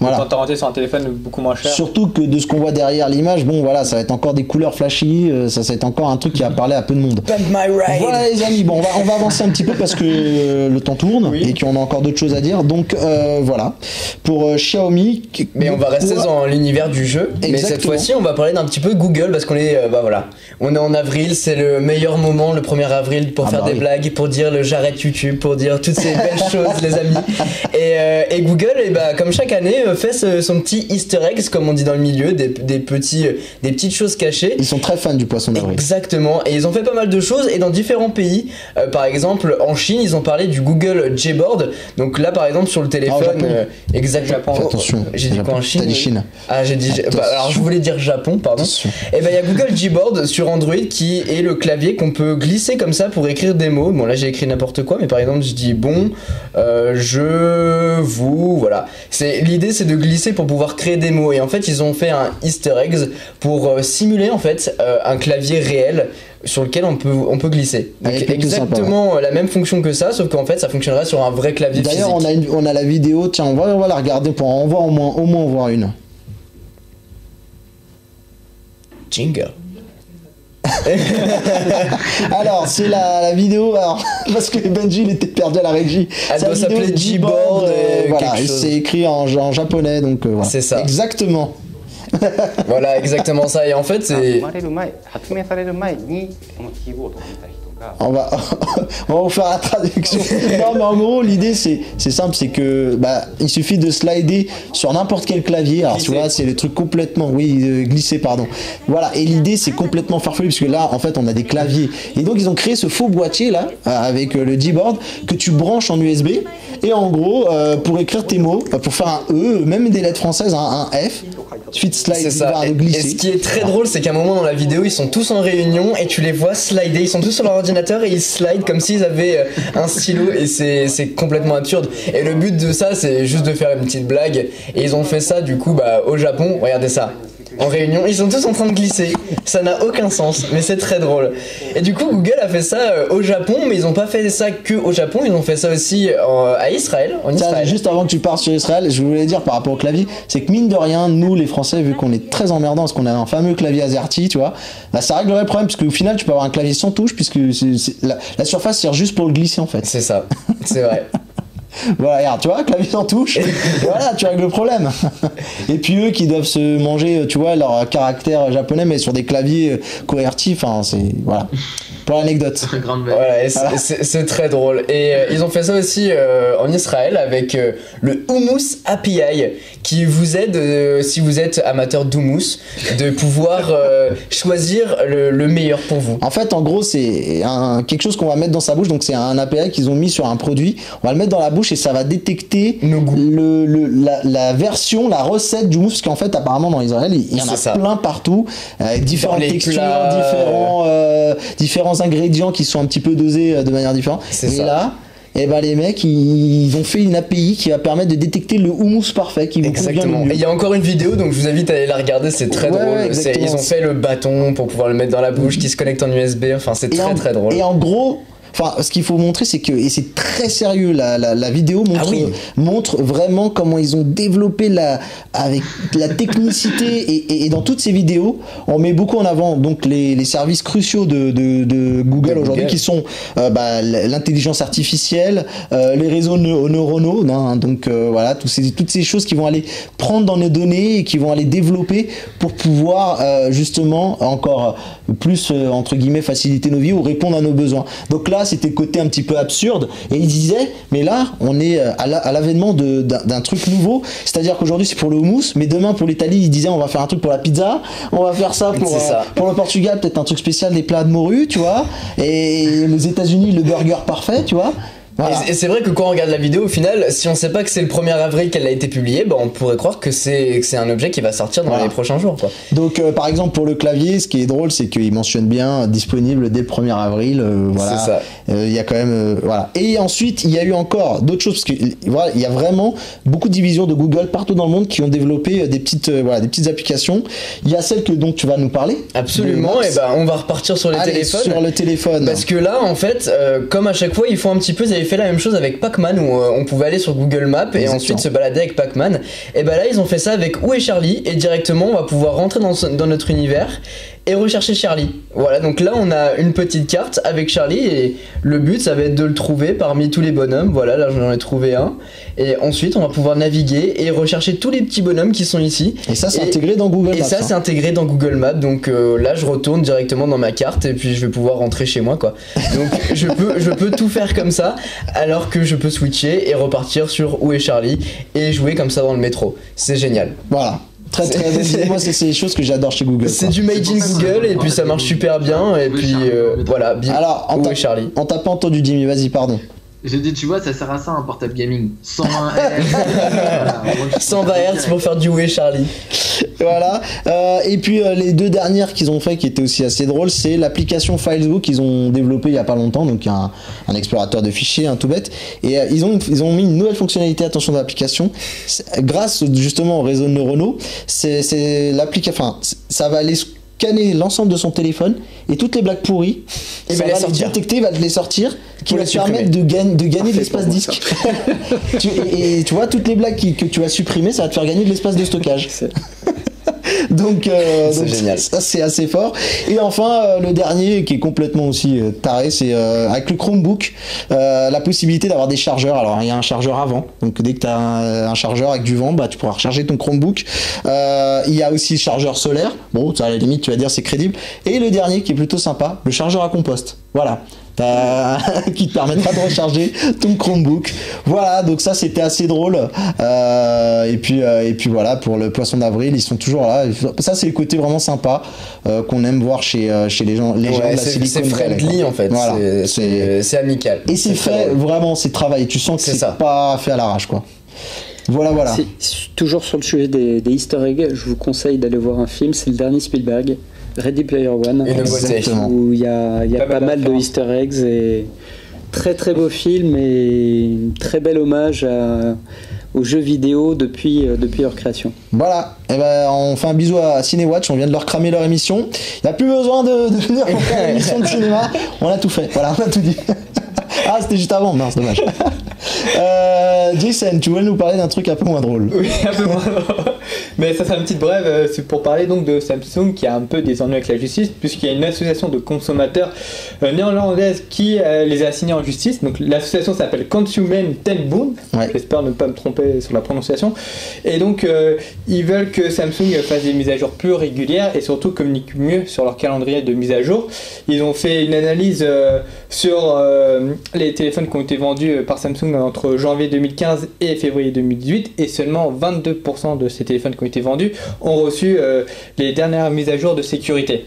Voilà. Autant rentrer sur un téléphone beaucoup moins cher. Surtout que de ce qu'on voit derrière l'image, bon voilà, ça va être encore des couleurs flashy, euh, ça, ça va être encore un truc qui va parler à peu de monde. My ride. Voilà les amis, bon on va, on va avancer un petit peu parce que euh, le temps tourne Oui. et qu'on a encore d'autres choses à dire. Donc euh, voilà, pour euh, Xiaomi... Mais on va rester dans l'univers du jeu. Mais cette Exactement. fois-ci, on va parler d'un petit peu Google parce qu'on est, euh, bah voilà, on est en avril, c'est le meilleur moment, le 1er avril, pour Ah faire bah des oui. blagues, pour dire le j'arrête YouTube, pour dire toutes ces belles choses, les amis. Et, euh, et Google, et bah, comme chaque année, fait ce- son petit Easter eggs, comme on dit dans le milieu, des, des petits, euh, des petites choses cachées. Ils sont très fans du poisson d'avril. Exactement, et ils ont fait pas mal de choses et dans différents pays. Euh, par exemple, en Chine, ils ont parlé du Google Gboard. Donc là, par exemple, sur le téléphone, Japon. euh, exactement. Japon. Fais attention. J'ai dit quoi en Chine T'as dit Chine. Ah, j'ai dit. bah, alors, je voulais dire Japon, pardon. Attention. Et ben, il y a Google Gboard sur Android qui est le clavier qu'on peut glisser comme ça pour écrire des mots. Bon, là, j'ai écrit n'importe quoi, mais par exemple, je dis bon, euh, je, vous, voilà. C'est l'idée, c'est de glisser pour pouvoir créer des mots. Et en fait, ils ont fait un Easter eggs pour euh, simuler en fait euh, un clavier réel sur lequel on peut on peut glisser. Donc plutôt sympa, exactement la même fonction que ça, sauf qu'en fait, ça fonctionnerait sur un vrai clavier. D'ailleurs, on a, une- on a la vidéo, tiens, on va, on va la regarder pour en voir au moins, au moins en voir une. Jingle. Alors, c'est la, la vidéo, alors, parce que Benji il était perdu à la régie. Elle doit s'appeler Gboard, euh, voilà, c'est écrit en, en japonais, donc euh, voilà. C'est ça. Exactement. Voilà, exactement ça. Et en fait, 生 c'est on va, on va faire la traduction. non, mais en gros, l'idée, c'est, c'est simple, c'est que bah, il suffit de slider sur n'importe quel clavier. Alors, glisser. tu vois, c'est le truc complètement, oui, euh, glisser, pardon. Voilà, et l'idée, c'est complètement farfelu, parce que là, en fait, on a des claviers. Et donc, ils ont créé ce faux boîtier, là, euh, avec euh, le D board que tu branches en USB. Et en gros, pour écrire tes mots, bah, pour faire un E, même des lettres françaises, hein, un F, suite slide, ça. Et, glisser. Et ce qui est très drôle, c'est qu'à un moment dans la vidéo, ils sont tous en réunion et tu les vois slider, ils sont tous sur leur et ils slide comme s'ils avaient euh, un stylo et c'est c'est complètement absurde. Et le but de ça, c'est juste de faire une petite blague. Et ils ont fait ça du coup bah, au Japon. Regardez ça. En réunion, ils sont tous en train de glisser. Ça n'a aucun sens, mais c'est très drôle. Et du coup, Google a fait ça euh, au Japon, mais ils ont pas fait ça que au Japon. Ils ont fait ça aussi en- à Israël, en Israël. juste avant que tu partes sur Israël, je voulais dire par rapport au clavier, c'est que mine de rien, nous les Français, vu qu'on est très emmerdants, parce qu'on a un fameux clavier AZERTY, tu vois, bah, ça réglerait le problème, parce qu'au final, tu peux avoir un clavier sans touche, puisque la surface sert juste pour le glisser en fait. C'est ça, c'est vrai. Voilà, regarde, tu vois, clavier sans touche, voilà, tu règles le problème. Et puis eux qui doivent se manger, tu vois, leur caractère japonais, mais sur des claviers euh, QWERTY, enfin, c'est. Voilà. Pour l'anecdote. Voilà, c'est- très drôle. Et euh, ils ont fait ça aussi euh, en Israël avec euh, le Hummus API qui vous aide, euh, si vous êtes amateur d'hummus, de pouvoir euh, choisir le, le meilleur pour vous. En fait, en gros, c'est quelque chose qu'on va mettre dans sa bouche. Donc, c'est un API qu'ils ont mis sur un produit. On va le mettre dans la bouche et ça va détecter Nos goûts. le, le- la, la version, la recette du mousse. Parce qu'en fait, apparemment, dans Israël, il y en a ça. plein partout. euh, Avec différentes textures, plats, différents, euh, différents ingrédients qui sont un petit peu dosés euh, de manière différente. C'est et ça. là. Eh ben les mecs ils, ont fait une API qui va permettre de détecter le houmous parfait qui vous Exactement. Et il y a encore une vidéo, donc je vous invite à aller la regarder, c'est très Ouais, drôle. ouais, ils ont fait le bâton pour pouvoir le mettre dans la bouche qui se connecte en USB, enfin c'est Et très en, très drôle. Et en gros, enfin, ce qu'il faut montrer, c'est que, et c'est très sérieux, la, la, la vidéo montre, Ah oui. montre vraiment comment ils ont développé la, avec la technicité, et, et- et dans toutes ces vidéos, on met beaucoup en avant donc les, les services cruciaux de, de, de Google aujourd'hui, qui sont euh, bah, l'intelligence artificielle, euh, les réseaux neu- neuronaux, hein, donc euh, voilà, tous ces, toutes ces choses qui vont aller prendre dans nos données et qui vont aller développer pour pouvoir justement encore plus euh, entre guillemets faciliter nos vies ou répondre à nos besoins. Donc là, c'était côté un petit peu absurde et il disait, mais là, on est euh, à la- à l'avènement d'un truc nouveau, c'est-à-dire qu'aujourd'hui c'est pour le houmous, mais demain pour l'Italie, il disait on va faire un truc pour la pizza, on va faire ça pour, euh, pour le Portugal, peut-être un truc spécial des plats de morue, tu vois, et les États-Unis le burger parfait, tu vois. Voilà. Et- c'est vrai que quand on regarde la vidéo, au final, si on sait pas que c'est le 1er avril qu'elle a été publiée, bah, on pourrait croire que c'est un objet qui va sortir dans Voilà. les prochains jours. Quoi. Donc, euh, par exemple, pour le clavier, ce qui est drôle, c'est qu'il mentionne bien disponible dès le 1er avril. euh, voilà. C'est ça. Euh, Il y a quand même. euh, voilà. Et ensuite, il y a eu encore d'autres choses, parce que voilà, il y a vraiment beaucoup de divisions de Google partout dans le monde qui ont développé des petites, voilà, des petites applications. Il y a celle que donc tu vas nous parler. Absolument, et ben on va repartir sur les Allez, téléphones. Sur le téléphone. Parce que là, en fait, comme à chaque fois, ils font un petit peu, fait la même chose avec Pac-Man où euh, on pouvait aller sur Google Maps et Exactement. ensuite se balader avec Pac-Man. Et bah là, ils ont fait ça avec Où est Charlie Et directement, on va pouvoir rentrer dans, ce- dans notre univers et rechercher Charlie. Voilà, donc là, on a une petite carte avec Charlie et le but, ça va être de le trouver parmi tous les bonhommes. Voilà, là, j'en ai trouvé un. Et ensuite, on va pouvoir naviguer et rechercher tous les petits bonhommes qui sont ici. Et ça, c'est Et- intégré dans Google Et Maps. ça, hein. c'est intégré dans Google Maps. Donc euh, là, je retourne directement dans ma carte et puis je vais pouvoir rentrer chez moi, quoi. Donc je peux, je peux tout faire comme ça, alors que je peux switcher et repartir sur Où est Charlie et jouer comme ça dans le métro. C'est génial. Voilà. Très très idée. Moi, c'est c'est les choses que j'adore chez Google. C'est du made in Google et puis ça marche super bien. Et puis euh, voilà, bim. Alors, en Où t'a- est Charlie on t'a pas entendu, Jimmy. Vas-y, pardon. J'ai dit, tu vois, ça sert à ça un portable gaming. 120 Voilà, moi, je- 120 Hz pour faire du est Charlie Voilà. Euh, et puis euh, les deux dernières qu'ils ont fait qui étaient aussi assez drôles, c'est l'application Filesbook qu'ils ont développé il y a pas longtemps, donc un, un explorateur de fichiers, un tout bête. Et euh, ils ont ils ont mis une nouvelle fonctionnalité, attention dans l'application, grâce justement au réseau neuronaux, c'est l'application, enfin ça va aller scanner l'ensemble de son téléphone et toutes les blagues pourries, Il ça va les détecter, va te les sortir, qui va te permettre de, gagner de gagner de l'espace disque. Et, et tu vois toutes les blagues qui- que tu as supprimées, ça va te faire gagner de l'espace de stockage. Donc, euh, C'est génial. Ça, c'est assez fort. Et enfin, euh, le dernier qui est complètement aussi euh, taré, c'est avec le Chromebook, la possibilité d'avoir des chargeurs. Alors, il y a un chargeur avant. Donc, dès que tu as un, un chargeur avec du vent, bah, tu pourras recharger ton Chromebook. Il y a aussi le chargeur solaire. Bon, ça, à la limite, tu vas dire c'est crédible. Et le dernier qui est plutôt sympa, le chargeur à compost. Voilà. Qui te permettra de recharger ton Chromebook. Voilà, donc ça c'était assez drôle. Et puis et puis voilà pour le poisson d'avril, ils sont toujours là. Ça c'est le côté vraiment sympa euh, qu'on aime voir chez euh, chez les gens les gens de Ouais, la c'est friendly quoi. en fait. Voilà, C'est- amical. et c'est fait vraiment, c'est travaillé. Tu sens que C'est pas fait à l'arrache quoi. Voilà voilà. Toujours sur le sujet des, des easter eggs, je vous conseille d'aller voir un film, c'est le dernier Spielberg, Ready Player One. Exactement. où il y a, il y a Pas pas, mal de easter eggs et très très beau film et très bel hommage à- aux jeux vidéo depuis, euh, depuis leur création. Voilà, et ben on fait un bisou à Cinéwatch, on vient de leur cramer leur émission. Il n'y a plus besoin de, venir faire une de cinéma. On a tout fait, voilà, on a tout dit. ah, c'était juste avant, c'est dommage. Euh, Jason, tu voulais nous parler d'un truc un peu moins drôle. Oui, un peu moins. Mais ça, c'est une petite brève. euh, C'est pour parler donc de Samsung qui a un peu des ennuis avec la justice, puisqu'il y a une association de consommateurs euh, néerlandaise qui les a assignés en justice. Donc l'association s'appelle Consumer Ten Boom. Ouais. J'espère ne pas me tromper sur la prononciation. Et donc, euh, ils veulent que Samsung fasse des mises à jour plus régulières et surtout communique mieux sur leur calendrier de mise à jour. Ils ont fait une analyse euh, sur les téléphones qui ont été vendus par Samsung entre janvier 2015 et février 2018 et seulement 22% de ces téléphones qui ont été vendus ont reçu euh, les dernières mises à jour de sécurité.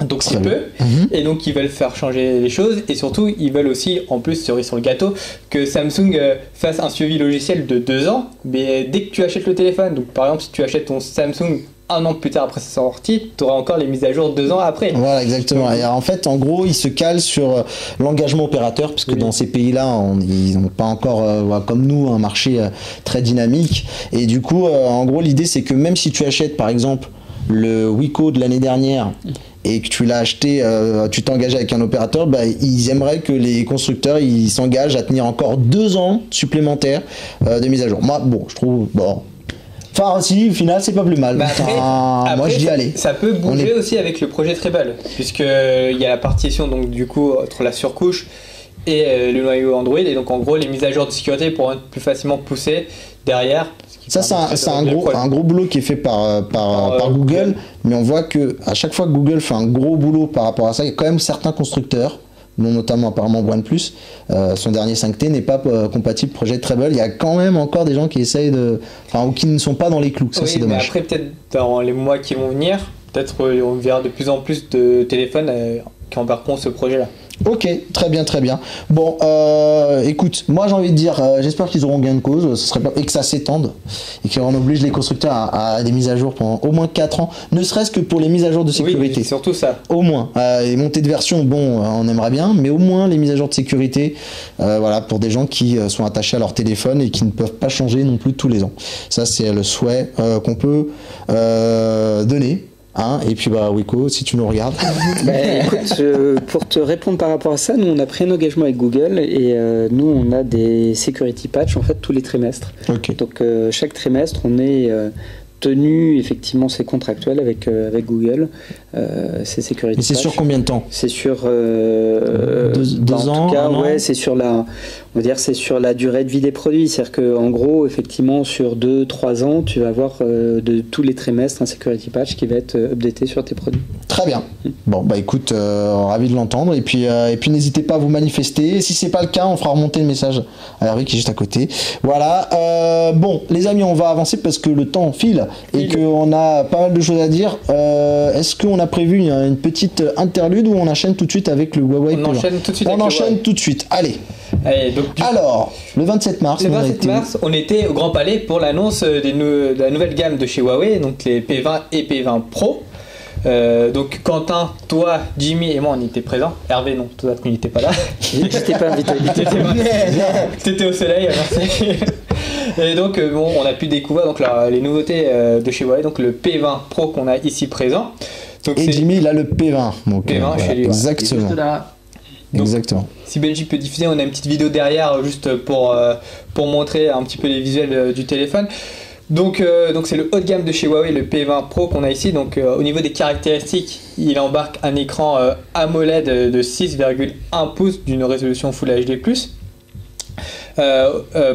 Donc c'est peu. Mhm. Et donc ils veulent faire changer les choses et surtout ils veulent aussi, en plus cerise sur le gâteau, que Samsung euh, fasse un suivi logiciel de deux ans, mais dès que tu achètes le téléphone, donc par exemple si tu achètes ton Samsung un an plus tard après sa sortie, tu auras encore les mises à jour deux ans après. Voilà, exactement. Et en fait, en gros, ils se calent sur euh, l'engagement opérateur, puisque Oui. dans ces pays-là, on- ils n'ont pas encore, euh, comme nous, un marché euh, très dynamique. Et du coup, euh, en gros, l'idée, c'est que même si tu achètes, par exemple, le Wiko de l'année dernière et que tu l'as acheté, euh, tu t'engages avec un opérateur, bah, ils aimeraient que les constructeurs ils s'engagent à tenir encore deux ans supplémentaires euh, de mise à jour. Moi, bon, je trouve, bon. Enfin, si, au final, c'est pas plus mal. Mais après- Enfin, moi, Après, je dis allez. Ça peut bouger est- aussi avec le projet Treble, puisque euh, y a la partition donc du coup entre la surcouche et euh, le noyau Android, et donc en gros les mises à jour de sécurité pourront être plus facilement poussées derrière. Ça, c'est un, gros, un gros boulot qui est fait par, euh, par, Par, par euh, Google, Google. mais on voit que à chaque fois que Google fait un gros boulot par rapport à ça, il y a quand même certains constructeurs, dont notamment apparemment OnePlus, euh, son dernier 5T n'est pas euh, compatible projet Treble. Il y a quand même encore des gens qui essayent de. Enfin, ou qui ne sont pas dans les clous. Ça, Oui, c'est mais dommage. après, peut-être dans les mois qui vont venir, peut-être euh, on verra de plus en plus de téléphones euh, qui embarqueront ce projet-là. Ok, très bien, très bien. Bon, euh, écoute, moi j'ai envie de dire, euh, j'espère qu'ils auront gain de cause, ce serait pas, et que ça s'étende, et qu'on oblige les constructeurs à, à des mises à jour pendant au moins 4 ans, ne serait-ce que pour les mises à jour de sécurité. Oui, surtout ça. Au moins. Euh, les montées de version, bon, euh, on aimerait bien, mais au moins les mises à jour de sécurité, euh, voilà, pour des gens qui euh, sont attachés à leur téléphone et qui ne peuvent pas changer non plus tous les ans. Ça, c'est le souhait euh, qu'on peut euh, donner. Hein et puis bah Wiko, si tu nous regardes. Bah, écoute, euh, pour te répondre par rapport à ça, nous on a pris un engagement avec Google et euh, nous on a des security patch en fait tous les trimestres. Donc euh, chaque trimestre on est tenu effectivement c'est contractuel avec euh, avec Google euh, ces security Mais c'est sur combien de temps C'est sur euh, Deux- bah, deux en ans, tout cas, ouais, c'est sur la, on va dire, c'est sur la durée de vie des produits. C'est-à-dire que, en gros, effectivement, sur 2-3 ans, tu vas avoir de tous les trimestres un security patch qui va être updaté sur tes produits. Très bien. Bon, bah écoute, euh, ravi de l'entendre. Et puis, euh, et puis n'hésitez pas à vous manifester. Si c'est pas le cas, on fera remonter le message à Hervé qui est juste à côté. Voilà. Euh, bon, les amis, on va avancer parce que le temps file et qu'on a pas mal de choses à dire. Est-ce qu'on a prévu une, une petite interlude ou on enchaîne tout de suite avec le Huawei On P20? enchaîne tout de suite On enchaîne tout de suite. Allez. Allez, donc, du Alors, le 27 mars, Le on a 27 été- mars, on était au Grand Palais pour l'annonce de la nouvelle gamme de chez Huawei, donc les P20 et P20 Pro. Euh, donc Quentin, toi, Jimmy et moi on était présents. Hervé non, toi tu n'étais pas là. J'étais pas invité. T'étais au soleil, merci. Et donc euh, bon, on a pu découvrir donc la- les nouveautés euh, de chez Huawei, donc le P20 Pro qu'on a ici présent. Donc Et Jimmy, il a le P20. Donc, P20 voilà, chez lui. Exactement. Donc- Exactement. Si Benji peut diffuser, on a une petite vidéo derrière juste pour, euh, pour montrer un petit peu les visuels euh, du téléphone. Donc euh, donc c'est le haut de gamme de chez Huawei, le P20 Pro qu'on a ici. Donc euh, au niveau des caractéristiques, il embarque un écran euh, AMOLED de 6,1 pouces d'une résolution Full HD+.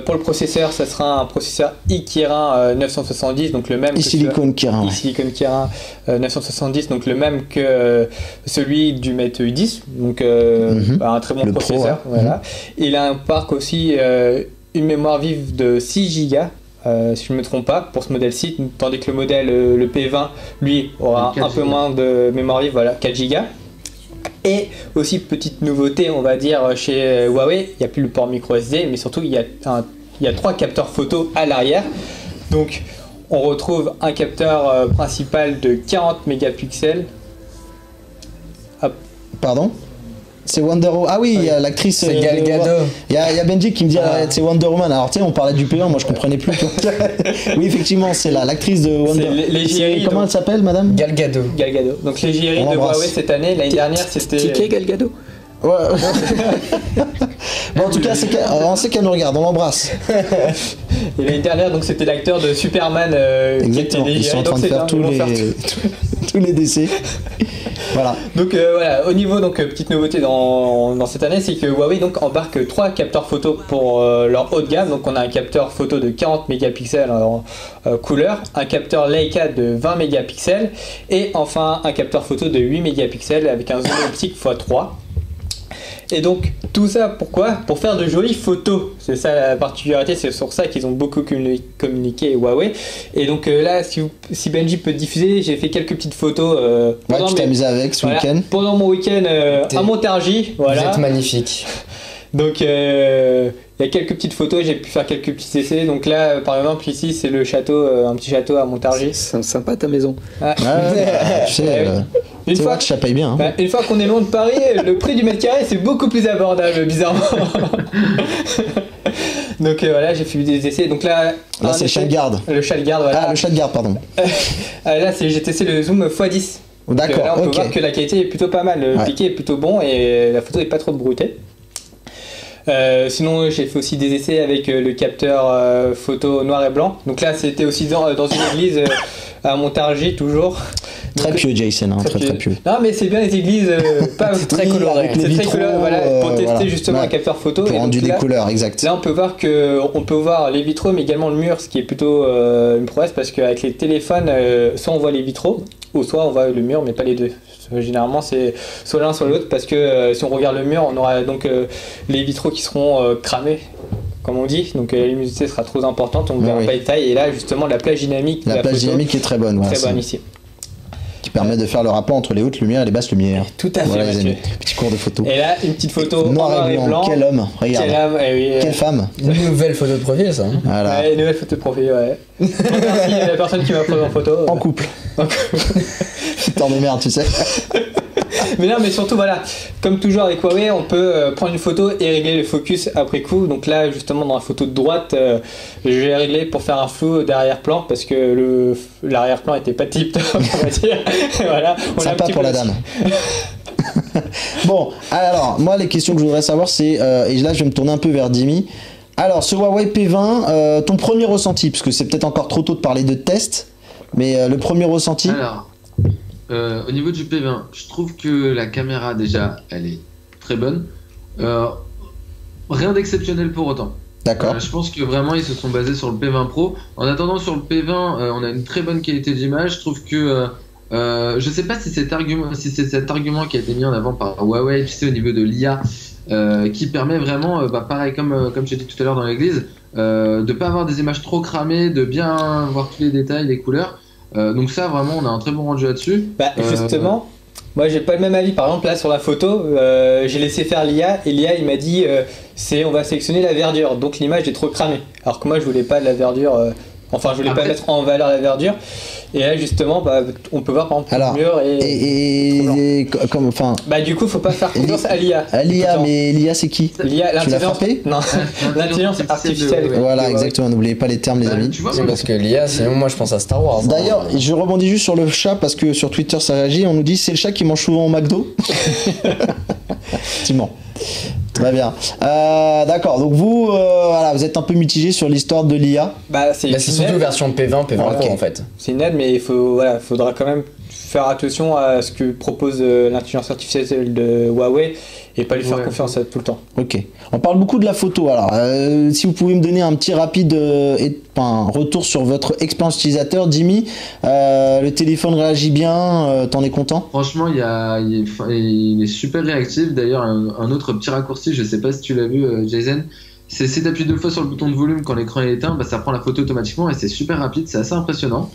Pour le processeur, ça sera un processeur iKirin euh, 970, donc le même que Kirin. ouais. Silicon Kirin euh, 970, donc le même que celui du Mate U10, donc Mhm. bah, un très bon Le Pro, processeur. ouais. Voilà. Il a un parc aussi, une mémoire vive de 6 Go. Euh, si je ne me trompe pas, pour ce modèle-ci, tandis que le modèle, euh, le P20, lui, aura 4 un peu moins de mémoire vive, voilà, 4 Go. Et aussi, petite nouveauté, on va dire, chez euh, Huawei, il n'y a plus le port micro SD, mais surtout, il y a, un- il y a trois capteurs photo à l'arrière. Donc, on retrouve un capteur principal de 40 mégapixels. Pardon? C'est Wonder Woman. Ah oui, il y a l'actrice. C'est euh, Gal Gadot. Il y, a, il y a Benji qui me dit Ah. ah, c'est Wonder Woman. Alors tu sais, on parlait du P1, moi je comprenais plus. oui, effectivement, c'est là, l'actrice de Wonder C'est- Comment donc. elle s'appelle, madame? Gal Gadot. Gal Gadot. Donc, l'égérie de. Huawei cette année, l'année dernière, c'était. Ticket Galgado Ouais. bon, en tout cas, on sait qu'elle nous regarde, on l'embrasse. Et l'année dernière, donc, c'était l'acteur de Superman euh, qui Exactement. était Ils sont en train de faire tous les, tous les décès. Donc euh, voilà, au niveau donc euh, petite nouveauté dans, cette année, c'est que Huawei donc embarque trois capteurs photo pour euh, leur haut de gamme. Donc on a un capteur photo de 40 mégapixels en couleur, un capteur Leica de 20 mégapixels et enfin un capteur photo de 8 mégapixels avec un zoom optique x3. Et donc tout ça pourquoi? Pour faire de jolies photos. C'est ça la particularité, c'est sur ça qu'ils ont beaucoup communi- communiqué Huawei. Et donc euh, là, si, vous- si Benji peut diffuser, j'ai fait quelques petites photos. euh, Ouais, tu amusé avec ce voilà, week-end. pendant mon week-end euh, à Montargis, Vous voilà. êtes magnifique. Donc euh, il y a quelques petites photos, j'ai pu faire quelques petits essais. Donc là, euh, par exemple, ici c'est le château, euh, un petit château à Montargis. C'est sympa ta maison. Ah. Ouais, bah, tu sais, Ouais, oui. euh, Une fois, que ça paye bien. hein. bah, une fois qu'on est loin de Paris, le prix du mètre carré c'est beaucoup plus abordable, bizarrement. Donc euh, voilà, j'ai fait des essais. Donc là, Là, c'est le essai- chat de garde. Le chat de garde, voilà. Ah, le chat de garde, pardon. Là, c'est- j'ai testé le zoom x10. Donc, euh, D'accord, Là, on peut voir que la qualité est plutôt pas mal. Le Ouais. piqué est plutôt bon et la photo est pas trop broutée. Euh, sinon, j'ai fait aussi des essais avec euh, le capteur euh, photo noir et blanc. Donc là, c'était aussi dans, dans une église euh, à Montargis, toujours. Très Donc, pieux, Jason, hein, très très pieux. Non, mais c'est bien les églises euh, pas très Oui, coloré. avec les C'est très vitraux, coloré, voilà, pour euh, tester voilà. justement Ouais. un capteur photo. Pour donc des couleurs, exact. Là, on peut voir que on peut voir les vitraux, mais également le mur, ce qui est plutôt euh, une prouesse parce qu'avec les téléphones, euh, soit on voit les vitraux, ou soit on voit le mur, mais pas les deux. Généralement, c'est soit l'un, soit l'autre, parce que si on regarde le mur, on aura donc les vitraux qui seront cramés. Comme on dit, donc la luminosité sera trop importante, on ne Ouais, verra oui. pas les tailles. Et là, justement, la plage dynamique, La plage photo, dynamique est très bonne, très bonne ici. Qui permet de faire le rapport entre les hautes lumières et les basses lumières. Tout à fait, Voilà, les Mathieu. amis. Petit cours de photo. Et là, une petite photo en Noir et blanc, quel homme, regarde. Eh oui, euh, Quelle femme. Une nouvelle photo de profil, ça. hein. Voilà. Ouais, nouvelle photo de profil, ouais. Merci à la personne qui m'a pris en photo. En couple. Putain de merde, tu sais. mais non, mais surtout, voilà, comme toujours avec Huawei, on peut euh, prendre une photo et régler le focus après coup. Donc là, justement, dans la photo de droite, euh, je vais régler pour faire un flou d'arrière-plan parce que le l'arrière-plan était pas tip top, on va dire. voilà, on a un Sympa petit pour la dame. bon, alors, moi, les questions que je voudrais savoir, c'est. euh, et là, je vais me tourner un peu vers Jimmy. Alors, ce Huawei P20, euh, ton premier ressenti, parce que c'est peut-être encore trop tôt de parler de test, mais euh, le premier ressenti. Alors, euh, au niveau du P20, je trouve que la caméra, déjà, elle est très bonne. Euh, rien d'exceptionnel pour autant. D'accord. Euh, je pense que vraiment ils se sont basés sur le P20 Pro. En attendant sur le P20, euh, on a une très bonne qualité d'image. Je trouve que je sais pas si cet argument, si c'est cet argument qui a été mis en avant par Huawei, tu sais au niveau de l'IA, qui permet vraiment, bah, pareil comme comme j'ai dit tout à l'heure dans l'église, de pas avoir des images trop cramées, de bien voir tous les détails, les couleurs. Euh, donc ça vraiment, on a un très bon rendu là-dessus. Bah, Euh, justement, moi j'ai pas le même avis. Par exemple, là sur la photo, euh, j'ai laissé faire l'IA et l'IA il m'a dit euh, c'est on va sélectionner la verdure. Donc l'image est trop cramée. Alors que moi je voulais pas de la verdure. euh, enfin, je voulais pas mettre en valeur la verdure. Et là justement, bah, on peut voir par exemple Alors, le mur et. Comme, enfin, Bah du coup, faut pas faire confiance à l'IA. à l'IA, mais l'IA, c'est qui L'IA, l'intelligence. Non, l'intelligence artificielle. de-. Voilà, Ouais. exactement. N'oubliez pas les termes, les Bah, amis. tu vois, parce que l'IA, sinon moi je pense à Star Wars. hein. D'ailleurs, je rebondis juste sur le chat parce que sur Twitter ça réagit. On nous dit c'est le chat qui mange souvent au McDo. Effectivement. Très bien. Euh, D'accord. Donc vous, euh, voilà, vous êtes un peu mitigé sur l'histoire de l'IA. Bah c'est Bah, surtout aide. version P20, P20 Ok. Pro en fait. C'est une aide, mais il faut, voilà, faudra quand même faire attention à ce que propose euh, l'intelligence artificielle de Huawei et pas lui faire Ouais. confiance euh, tout le temps. Ok. On parle beaucoup de la photo. Alors, euh, si vous pouvez me donner un petit rapide euh, et- enfin, retour sur votre expérience utilisateur, Jimmy. euh, le téléphone réagit bien. euh, T'en es content? Franchement, il, y a, il, est, enfin, il est super réactif. D'ailleurs, un, un autre petit raccourci, je sais pas si tu l'as vu, euh, Jason, c'est si tu deux fois sur le bouton de volume quand l'écran est éteint, bah, ça prend la photo automatiquement et c'est super rapide, c'est assez impressionnant.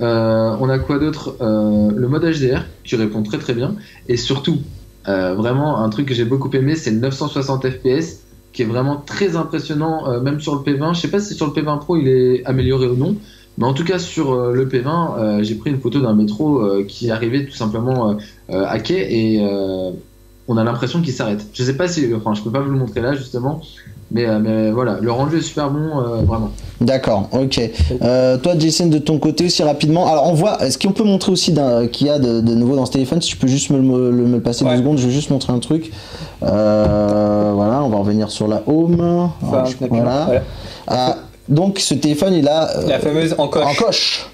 Euh, on a quoi d'autre? Euh, Le mode HDR qui répond très très bien. Et surtout, euh, vraiment, un truc que j'ai beaucoup aimé, c'est le 960 FPS qui est vraiment très impressionnant, euh, même sur le P20. Je sais pas si sur le P20 Pro il est amélioré ou non. Mais en tout cas, sur euh, le P20, euh, j'ai pris une photo d'un métro qui arrivait tout simplement à quai et on a l'impression qu'il s'arrête. Je sais pas si, enfin, je peux pas vous le montrer là justement, mais, euh, mais voilà, le rendu est super bon, euh, vraiment. D'accord, ok. Euh, toi, Jason, de ton côté aussi rapidement. Alors, on voit. Est-ce qu'on peut montrer aussi d'un- qu'il y a de, de nouveau dans ce téléphone? Si tu peux juste me, le- le- me le passer Ouais. deux secondes, je vais juste montrer un truc. Euh, voilà, on va revenir sur la home. Enfin, Alors, un je- voilà. voilà. Ah, donc, ce téléphone, il a euh, La fameuse encoche. encoche.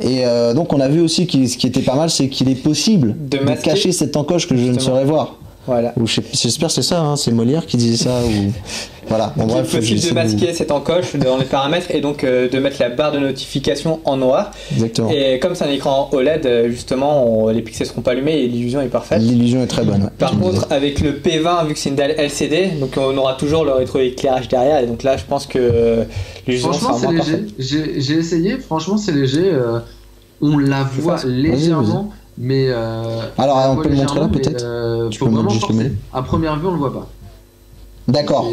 Et euh, donc, on a vu aussi qu'il ce qui était pas mal, c'est qu'il est possible De cacher cette encoche que je ne saurais voir. Voilà. J'espère que c'est ça, hein, c'est Molière qui disait ça. Ou... Voilà, bon, Il est possible de masquer cette encoche dans les paramètres et donc euh, de mettre la barre de notification en noir. Exactement. Et comme c'est un écran OLED, euh, justement, on- les pixels seront pas allumés et l'illusion est parfaite. L'illusion est très bonne. ouais. Par contre, avec le P20, vu que c'est une dalle LCD, donc on aura toujours le rétroéclairage derrière. Et donc là, je pense que euh, l'illusion Franchement, sera c'est moins léger. J'ai essayé, franchement, c'est léger. euh, on la voit légèrement, mais. euh, Alors, la on peut le montrer là, peut-être euh, Tu peux mettre juste le À première vue, on le voit pas. D'accord.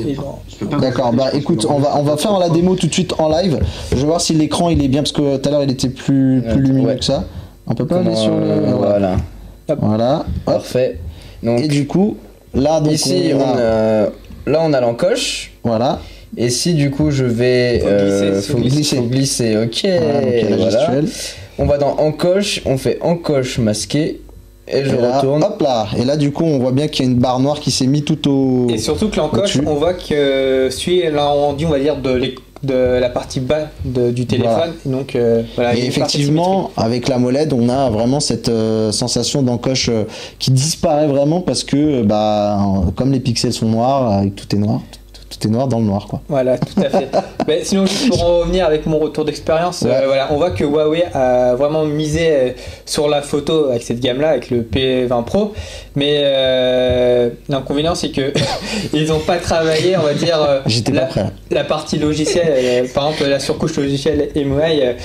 D'accord, bah écoute, on va, on va faire la démo tout de suite en live. Je vais voir si l'écran il est bien parce que tout à l'heure il était plus, plus lumineux Ouais. que ça. On peut pas aller sur le. euh, Voilà. voilà. Voilà. Hop. Parfait. Donc Et du coup, là donc ici, on on a- là on a l'encoche. Voilà. Et si du coup je vais. Faut euh, glisser, faut faut glisser. glisser, ok. Donc voilà. On va dans encoche, on fait encoche masqué. Et je Et là, retourne. hop là. Et là du coup on voit bien qu'il y a une barre noire qui s'est mise tout au. Et surtout que l'encoche, on voit que celui là rendu, on va dire, de, la partie bas de- du téléphone. Donc euh, voilà. Et effectivement, avec la molette, on a vraiment cette euh, sensation d'encoche euh, qui disparaît vraiment parce que, bah, comme les pixels sont noirs, euh, tout est noir, tout, tout est noir dans le noir, quoi. Voilà, tout à fait. Mais sinon, juste pour en revenir avec mon retour d'expérience, euh, voilà, on voit que Huawei a vraiment misé euh, sur la photo avec cette gamme-là, avec le P20 Pro. Mais euh, l'inconvénient, c'est que ils n'ont pas travaillé, on va dire, la, la partie logicielle, par exemple la surcouche logicielle MUI.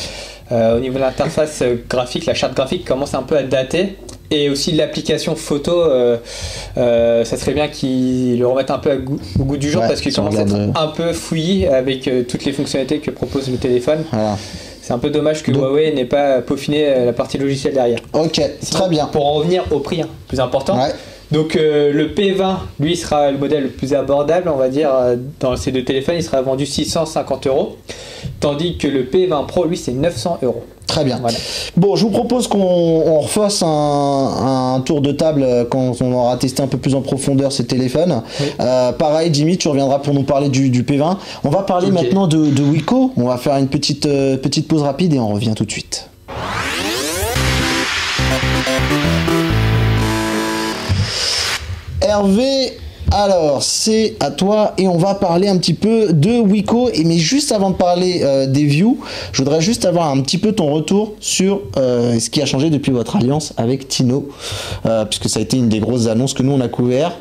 Euh, au niveau de l'interface euh, graphique, la charte graphique commence un peu à dater. Et aussi l'application photo, euh, euh, ça serait bien qu'ils le remettent un peu goût- au goût du jour Ouais, parce qu'il commence à être un peu fouillis avec euh, toutes les fonctionnalités que propose le téléphone. Voilà. C'est un peu dommage que Donc- Huawei n'ait pas peaufiné la partie logicielle derrière. Ok, Sinon, très bien. Pour en revenir au prix hein, plus important. Ouais. Donc euh, le P20, lui, sera le modèle le plus abordable, on va dire, euh, dans ces deux téléphones, il sera vendu 650 euros. Tandis que le P20 Pro, lui, c'est 900 euros. Très bien. Voilà. Bon, je vous propose qu'on on refasse un, un tour de table euh, quand on aura testé un peu plus en profondeur ces téléphones. Oui. Euh, pareil, Jimmy, tu reviendras pour nous parler du, du P20. On va parler maintenant de, de Wiko. On va faire une petite, euh, petite pause rapide et on revient tout de suite. Hervé, alors c'est à toi et on va parler un petit peu de Wiko. Et mais juste avant de parler euh, des views, je voudrais juste avoir un petit peu ton retour sur euh, ce qui a changé depuis votre alliance avec Tino, euh, puisque ça a été une des grosses annonces que nous on a couvert.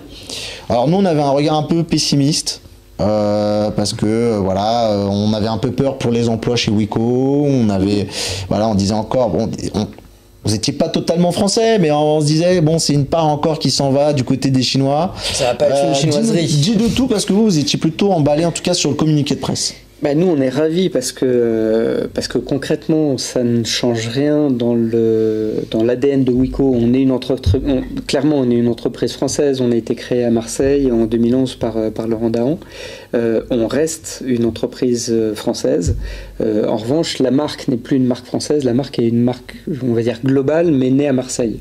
Alors nous on avait un regard un peu pessimiste. parce que voilà, on avait un peu peur pour les emplois chez Wiko. On avait, voilà, on disait encore, vous étiez pas totalement français, mais on se disait bon, c'est une part encore qui s'en va du côté des Chinois. Ça va pas être Euh, une chinoiserie. dis- Dis de tout parce que vous, vous étiez plutôt emballé en tout cas sur le communiqué de presse. Bah, nous, on est ravis parce que, parce que concrètement, ça ne change rien dans le dans l'ADN de Wiko. On est une entreprise, clairement, on est une entreprise française. On a été créé à Marseille en 2011 par, par Laurent Dahan. Euh, on reste une entreprise euh, française. Euh, en revanche, la marque n'est plus une marque française. La marque est une marque, on va dire, globale, mais née à Marseille.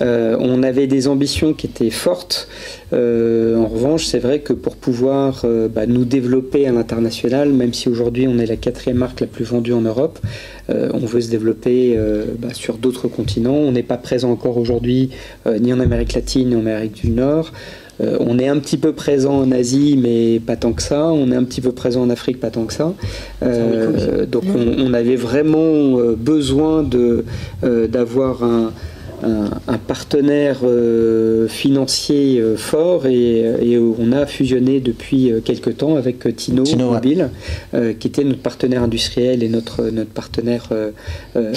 Euh, on avait des ambitions qui étaient fortes. Euh, en revanche, c'est vrai que pour pouvoir euh, bah, nous développer à l'international, même si aujourd'hui on est la quatrième marque la plus vendue en Europe, euh, on veut se développer bah, sur d'autres continents. On n'est pas présent encore aujourd'hui ni en Amérique latine ni en Amérique du Nord. On est un petit peu présent en Asie, mais pas tant que ça. On est un petit peu présent en Afrique, pas tant que ça. Donc on, on avait vraiment besoin d'avoir un, un, un partenaire euh, financier euh, fort et, et on a fusionné depuis euh, quelques temps avec Tino, ouais. Mobile, euh, qui était notre partenaire industriel et notre, notre partenaire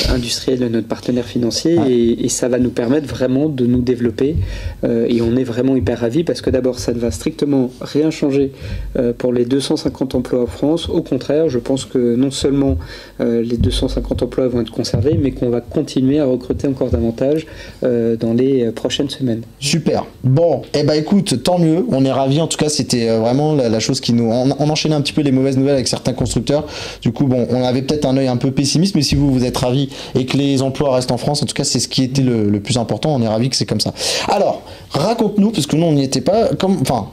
industriel notre partenaire financier Ouais. et, et ça va nous permettre vraiment de nous développer et on est vraiment hyper ravis parce que d'abord ça ne va strictement rien changer pour les 250 emplois en France. Au contraire, je pense que non seulement les 250 emplois vont être conservés, mais qu'on va continuer à recruter encore davantage dans les euh, prochaines semaines. Super. Bon, eh ben écoute, tant mieux. On est ravis. En tout cas, c'était euh, vraiment la, chose qui nous. On, enchaînait un petit peu les mauvaises nouvelles avec certains constructeurs. Du coup, bon, on avait peut-être un œil un peu pessimiste, mais si vous vous êtes ravis et que les emplois restent en France, en tout cas, c'est ce qui était le, plus important. On est ravis que c'est comme ça. Alors, raconte-nous, parce que nous, on n'y était pas. Enfin.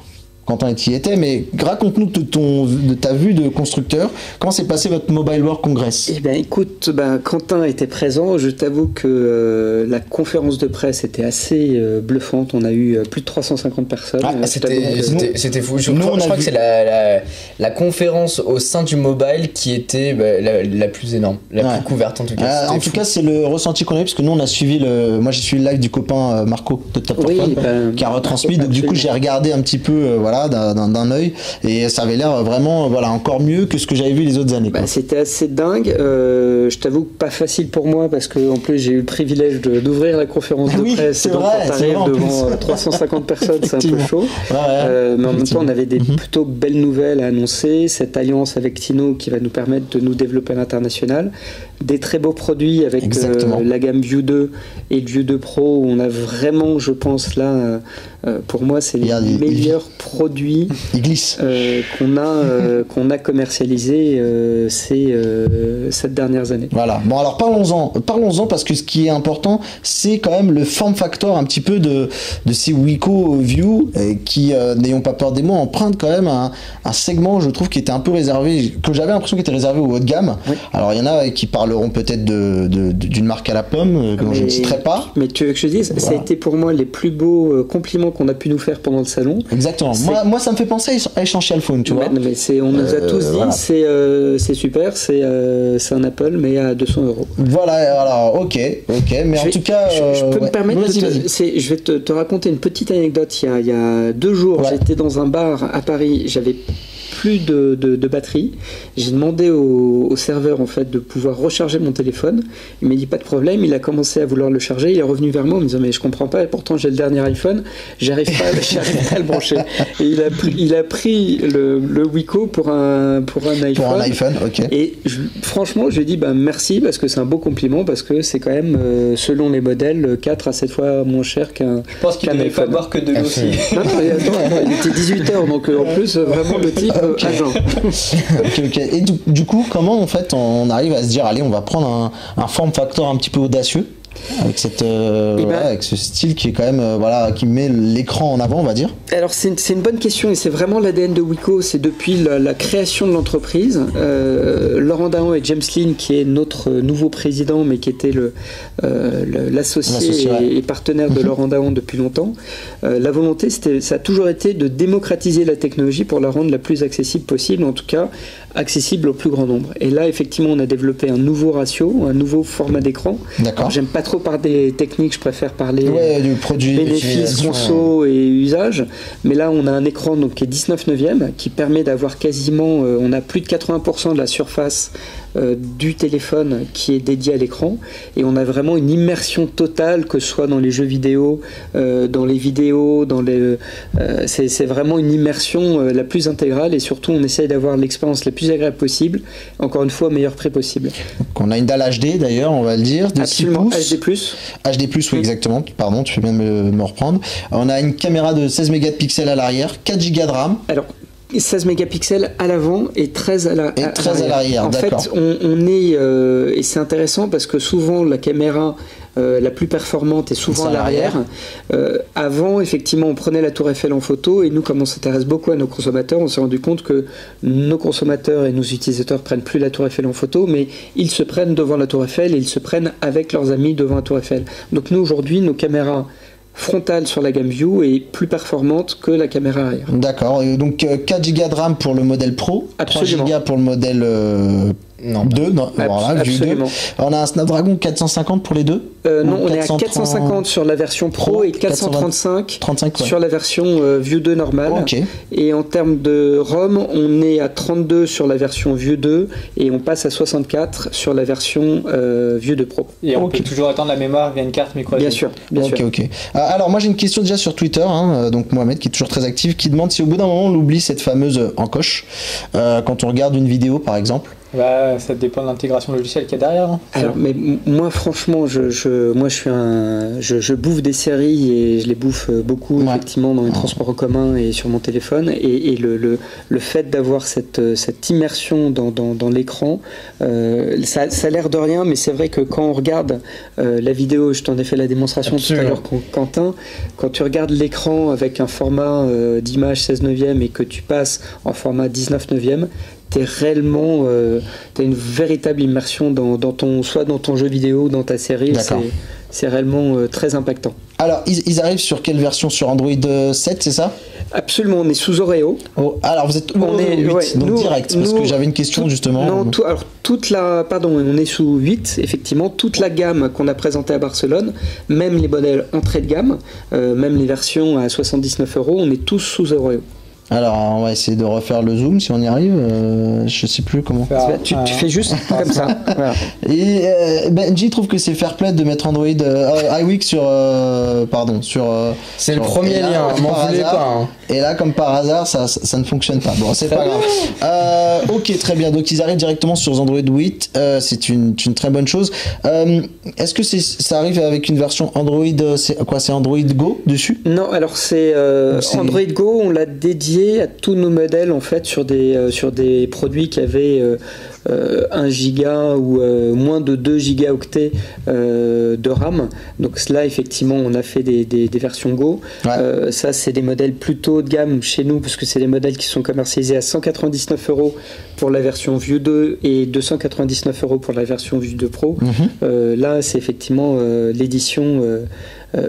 Quentin y était, mais raconte-nous de, ton, de ta vue de constructeur. Comment s'est passé votre Mobile World Congress? Eh bien, écoute, ben, Quentin était présent. Je t'avoue que euh, la conférence de presse était assez euh, bluffante. On a eu euh, plus de 350 personnes. Ah, C'était fou. Je nous, crois, on je a crois vu- que c'est la, la, la conférence au sein du mobile qui était bah, la, la plus énorme, la Ouais. plus couverte en tout cas. Euh, en tout fou. cas, c'est le ressenti qu'on a eu, parce que nous, on a suivi le. Moi, j'ai suivi le live du copain euh, Marco de Top Oui, ben, qui a retransmis. Marco, Donc, du coup, j'ai regardé un petit peu, euh, voilà, d'un- œil, et ça avait l'air vraiment, euh, voilà, encore mieux que ce que j'avais vu les autres années. Bah, c'était assez dingue. Euh, je t'avoue que pas facile pour moi parce que en plus j'ai eu le privilège de- d'ouvrir la conférence de Oui, presse. c'est donc vrai, quand c'est t'arrives devant plus. euh, 350 personnes, c'est un peu chaud. Ouais, ouais, Euh, mais en même temps, on avait des Mhm. plutôt belles nouvelles à annoncer. Cette alliance avec Tino qui va nous permettre de nous développer à l'international. Des très beaux produits avec euh, la gamme View 2 et View 2 Pro. On a vraiment, je pense, là, euh, euh, pour moi, c'est les il- meilleurs produits Il euh, qu'on a, qu'on a commercialisés ces sept dernières années. Voilà. Bon, alors parlons-en. Parlons-en parce que ce qui est important, c'est quand même le form factor un petit peu de, de ces Wiko View qui, n'ayons pas peur des mots, empruntent quand même un, un segment, je trouve, qui était un peu réservé, que j'avais l'impression qu'il était réservé au haut de gamme. Oui. Alors, il y en a qui parleront peut-être d'une marque à la pomme, euh, que je ne Mais- citerai pas. Mais tu veux que je te dise, ça a été pour moi les plus beaux euh, compliments qu'on a pu nous faire pendant le salon. Exactement. Moi, moi, ça me fait penser à Essential Phone, tu vois. Mais, mais on nous a Euh, tous dit, voilà. c'est, euh, super, c'est, euh, un Apple, mais à 200 euros. Voilà, alors, ok, ok, mais Je en vais- tout cas. je, je peux ouais. me permettre de te, je vais te, te raconter une petite anecdote. Il y a, il y a deux jours, Ouais. j'étais dans un bar à Paris. J'avais plus de, de- de batterie. J'ai demandé au, au serveur en fait de pouvoir recharger mon téléphone. Il m'a dit pas de problème. Il a commencé à vouloir le charger. Il est revenu vers moi en me disant mais je comprends pas. Pourtant j'ai le dernier iPhone. J'arrive pas, j'arrive pas à le brancher. Et il a pris, il a pris le, le Wiko pour un pour un iPhone. Pour un iPhone, ok. Et je- franchement, je lui ai dit bah, merci parce que c'est un beau compliment parce que c'est quand même, euh, selon les modèles, 4 à 7 fois moins cher qu'un. Je pense qu'il qu'un ne pas boire que de l'eau aussi. Non, non, et attends, attends, il était 18h donc euh, en plus, vraiment le type euh, agent. Ok, ok. Et du, du coup, comment en fait on arrive à se dire, allez, on va prendre un, un form factor un petit peu audacieux avec cette, euh, Eh ben- voilà, avec ce style qui est quand même, euh, voilà, qui met l'écran en avant, on va dire. Alors c'est une bonne question et c'est vraiment l'ADN de Wiko, c'est depuis la, la création de l'entreprise. Euh, Laurent Dahan et James Lynn, qui est notre nouveau président, mais qui était le, l'associé ouais. et, partenaire de Laurent Dahan depuis longtemps, la volonté, c'était, ça a toujours été de démocratiser la technologie pour la rendre la plus accessible possible, en tout cas accessible au plus grand nombre. Et là, effectivement, on a développé un nouveau ratio, un nouveau format d'écran. J'aime pas trop parler des techniques, je préfère parler Ouais, du produit. bénéfices, conso et usage. Mais là, on a un écran donc, qui est 19 neuvième, qui permet d'avoir quasiment, euh, on a plus de 80% de la surface euh, du téléphone qui est dédié à l'écran. Et on a vraiment une immersion totale, que ce soit dans les jeux vidéo, euh, dans les vidéos, dans les, euh, c'est vraiment une immersion la plus intégrale. Et surtout, on essaye d'avoir l'expérience la plus agréable possible. Encore une fois, au meilleur prix possible. Qu'on a une dalle HD d'ailleurs, on va le dire, de Absolument. 6 pouces. HD+. HD+, oui, exactement. Pardon, tu fais bien me reprendre. On a une caméra de 16 mégapixels à l'arrière, 4 Go de RAM. Alors, 16 mégapixels à l'avant et 13 à la- Et 13 à l'arrière, En fait, on, on est euh, et c'est intéressant parce que souvent la caméra euh, la plus performante est souvent à l'arrière. Euh, avant, effectivement, on prenait la Tour Eiffel en photo et nous, comme on s'intéresse beaucoup à nos consommateurs, on s'est rendu compte que nos consommateurs et nos utilisateurs prennent plus la Tour Eiffel en photo, mais ils se prennent devant la Tour Eiffel et ils se prennent avec leurs amis devant la Tour Eiffel. Donc nous, aujourd'hui, nos caméras frontales sur la gamme View est plus performante que la caméra arrière. D'accord. Et Donc euh, 4 Go de RAM pour le modèle Pro, Absolument. 3 Go pour le modèle euh, Non. 2. non, voilà, Vue 2. Absolument. On a un Snapdragon 450 pour les deux. Euh, non, on est à 430 450 sur la version Pro, Pro, et 435 35 ouais. sur la version euh, View 2 normale. Ok. Et en termes de ROM, on est à 32 sur la version View 2 et on passe à 64 sur la version euh, View 2 Pro. Et on Ok. peut toujours attendre la mémoire via une carte micro Bien sûr, bien ok, sûr. ok. Euh, alors, moi j'ai une question déjà sur Twitter, hein, euh, donc Mohamed qui est toujours très actif, qui demande si au bout d'un moment on oublie cette fameuse euh, encoche euh, quand on regarde une vidéo par exemple. Bah, ça dépend de l'intégration logicielle qu'il y a derrière. hein. Alors, mais moi, franchement, je, je- moi, je suis un, je, je bouffe des séries et je les bouffe euh, beaucoup, Ouais. effectivement, dans les transports en commun et sur mon téléphone. Et, et le, le, le fait d'avoir cette, euh, cette immersion dans, dans, dans l'écran, euh, ça, ça a l'air de rien, mais c'est vrai que quand on regarde euh, la vidéo, je t'en ai fait la démonstration Absolument. tout à l'heure, Qu- Quentin, quand tu regardes l'écran avec un format euh, d'image 16 neuvième et que tu passes en format 19 neuvième, t'es réellement, euh, t'as une véritable immersion dans, dans ton, soit dans ton jeu vidéo dans ta série. C'est, c'est réellement euh, très impactant. Alors, ils, ils arrivent sur quelle version? Sur Android euh, 7, c'est ça? Absolument, on est sous Oreo. Oh, Alors, vous êtes On est- 8, ouais, donc nous- direct, parce nous- que j'avais une question tout- justement. Non, tout- alors toute la, pardon, on est sous 8, effectivement, toute la gamme qu'on a présentée à Barcelone, même les modèles entrée de gamme, euh, même les versions à 79 euros, on est tous sous Oreo. Alors, on va essayer de refaire le zoom si on y arrive. euh, je sais plus comment. Faire tu, fais juste comme ça. Voilà. Et euh, Benji trouve que c'est fair play de mettre Android euh, iWeek sur euh, pardon sur euh, C'est le premier là, lien, m'en voulez pas. hein. Et là, comme par hasard, ça, ça, ça ne fonctionne pas. Bon, c'est pas grave. Euh, ok, très bien. Donc, ils arrivent directement sur Android 8. Euh, c'est une, une très bonne chose. Euh, Est-ce que ça arrive avec une version Android C'est quoi C'est Android Go dessus? Non, alors euh, c'est- Android Go, on l'a dédié à tous nos modèles en fait sur des euh, sur des produits qui avaient euh, euh, 1 giga ou euh, moins de 2 gigaoctets euh, de RAM. Donc là effectivement on a fait des, des- des versions Go. Ouais. Euh, ça c'est des modèles plutôt haut de gamme chez nous parce que c'est des modèles qui sont commercialisés à 199 euros pour la version View 2 et 299 euros pour la version View 2 Pro. Mhm. Euh, là c'est effectivement euh, l'édition euh, euh,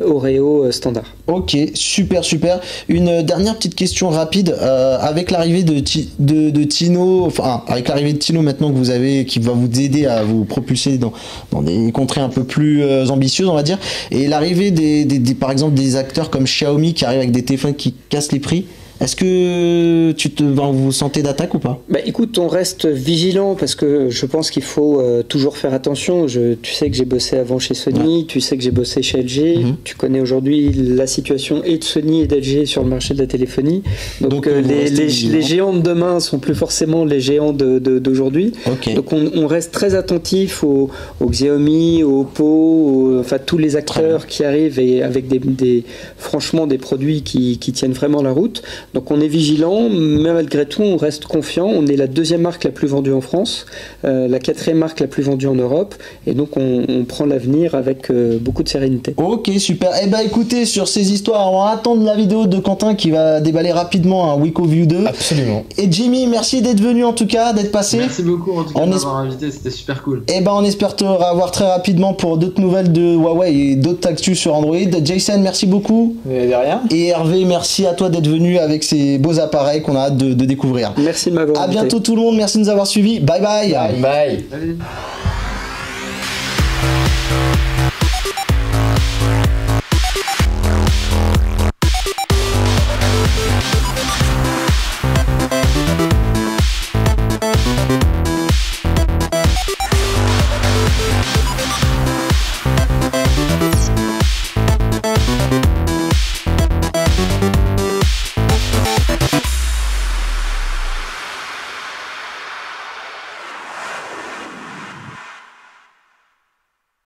Oreo euh, standard. Ok, super, super. Une dernière petite question rapide. Euh, avec l'arrivée de, Ti- de, de Tino, enfin, avec l'arrivée de Tino maintenant que vous avez, qui va vous aider à vous propulser dans, des contrées un peu plus euh, ambitieuses, on va dire, et l'arrivée des- par exemple, des acteurs comme Xiaomi qui arrivent avec des téléphones qui cassent les prix, Est-ce que tu te, ben, vous vous sentez d'attaque ou pas? Bah écoute, on reste vigilant parce que je pense qu'il faut euh, toujours faire attention. Je, tu sais que j'ai bossé avant chez Sony, tu sais que j'ai bossé chez LG, Mhm. tu connais aujourd'hui la situation et de Sony et d'LG sur le marché de la téléphonie. Donc, Donc, euh, les, les- géants de demain sont plus forcément les géants de- de- d'aujourd'hui. Donc on, on reste très attentif aux, aux Xiaomi, aux Oppo, aux- enfin tous les acteurs qui arrivent et avec des, des- franchement des produits qui, qui tiennent vraiment la route. Donc on est vigilant, mais malgré tout on reste confiant. On est la deuxième marque la plus vendue en France, euh, la quatrième marque la plus vendue en Europe, et donc on, on prend l'avenir avec euh, beaucoup de sérénité. Ok, super. Eh ben écoutez, sur ces histoires, on va attendre la vidéo de Quentin qui va déballer rapidement un Wiko View 2. Absolument. Et Jimmy, merci d'être venu en tout cas, d'être passé. Merci beaucoup en tout cas On de est- m'avoir invité, c'était super cool. Et ben on espère te revoir très rapidement pour d'autres nouvelles de Huawei et d'autres actus sur Android. Jason, merci beaucoup. De rien. Et Hervé, merci à toi d'être venu avec ces beaux appareils qu'on a hâte de, de découvrir. Merci de m'avoir À invité. bientôt tout le monde, merci de nous avoir suivis. Bye bye. Bye. Allez.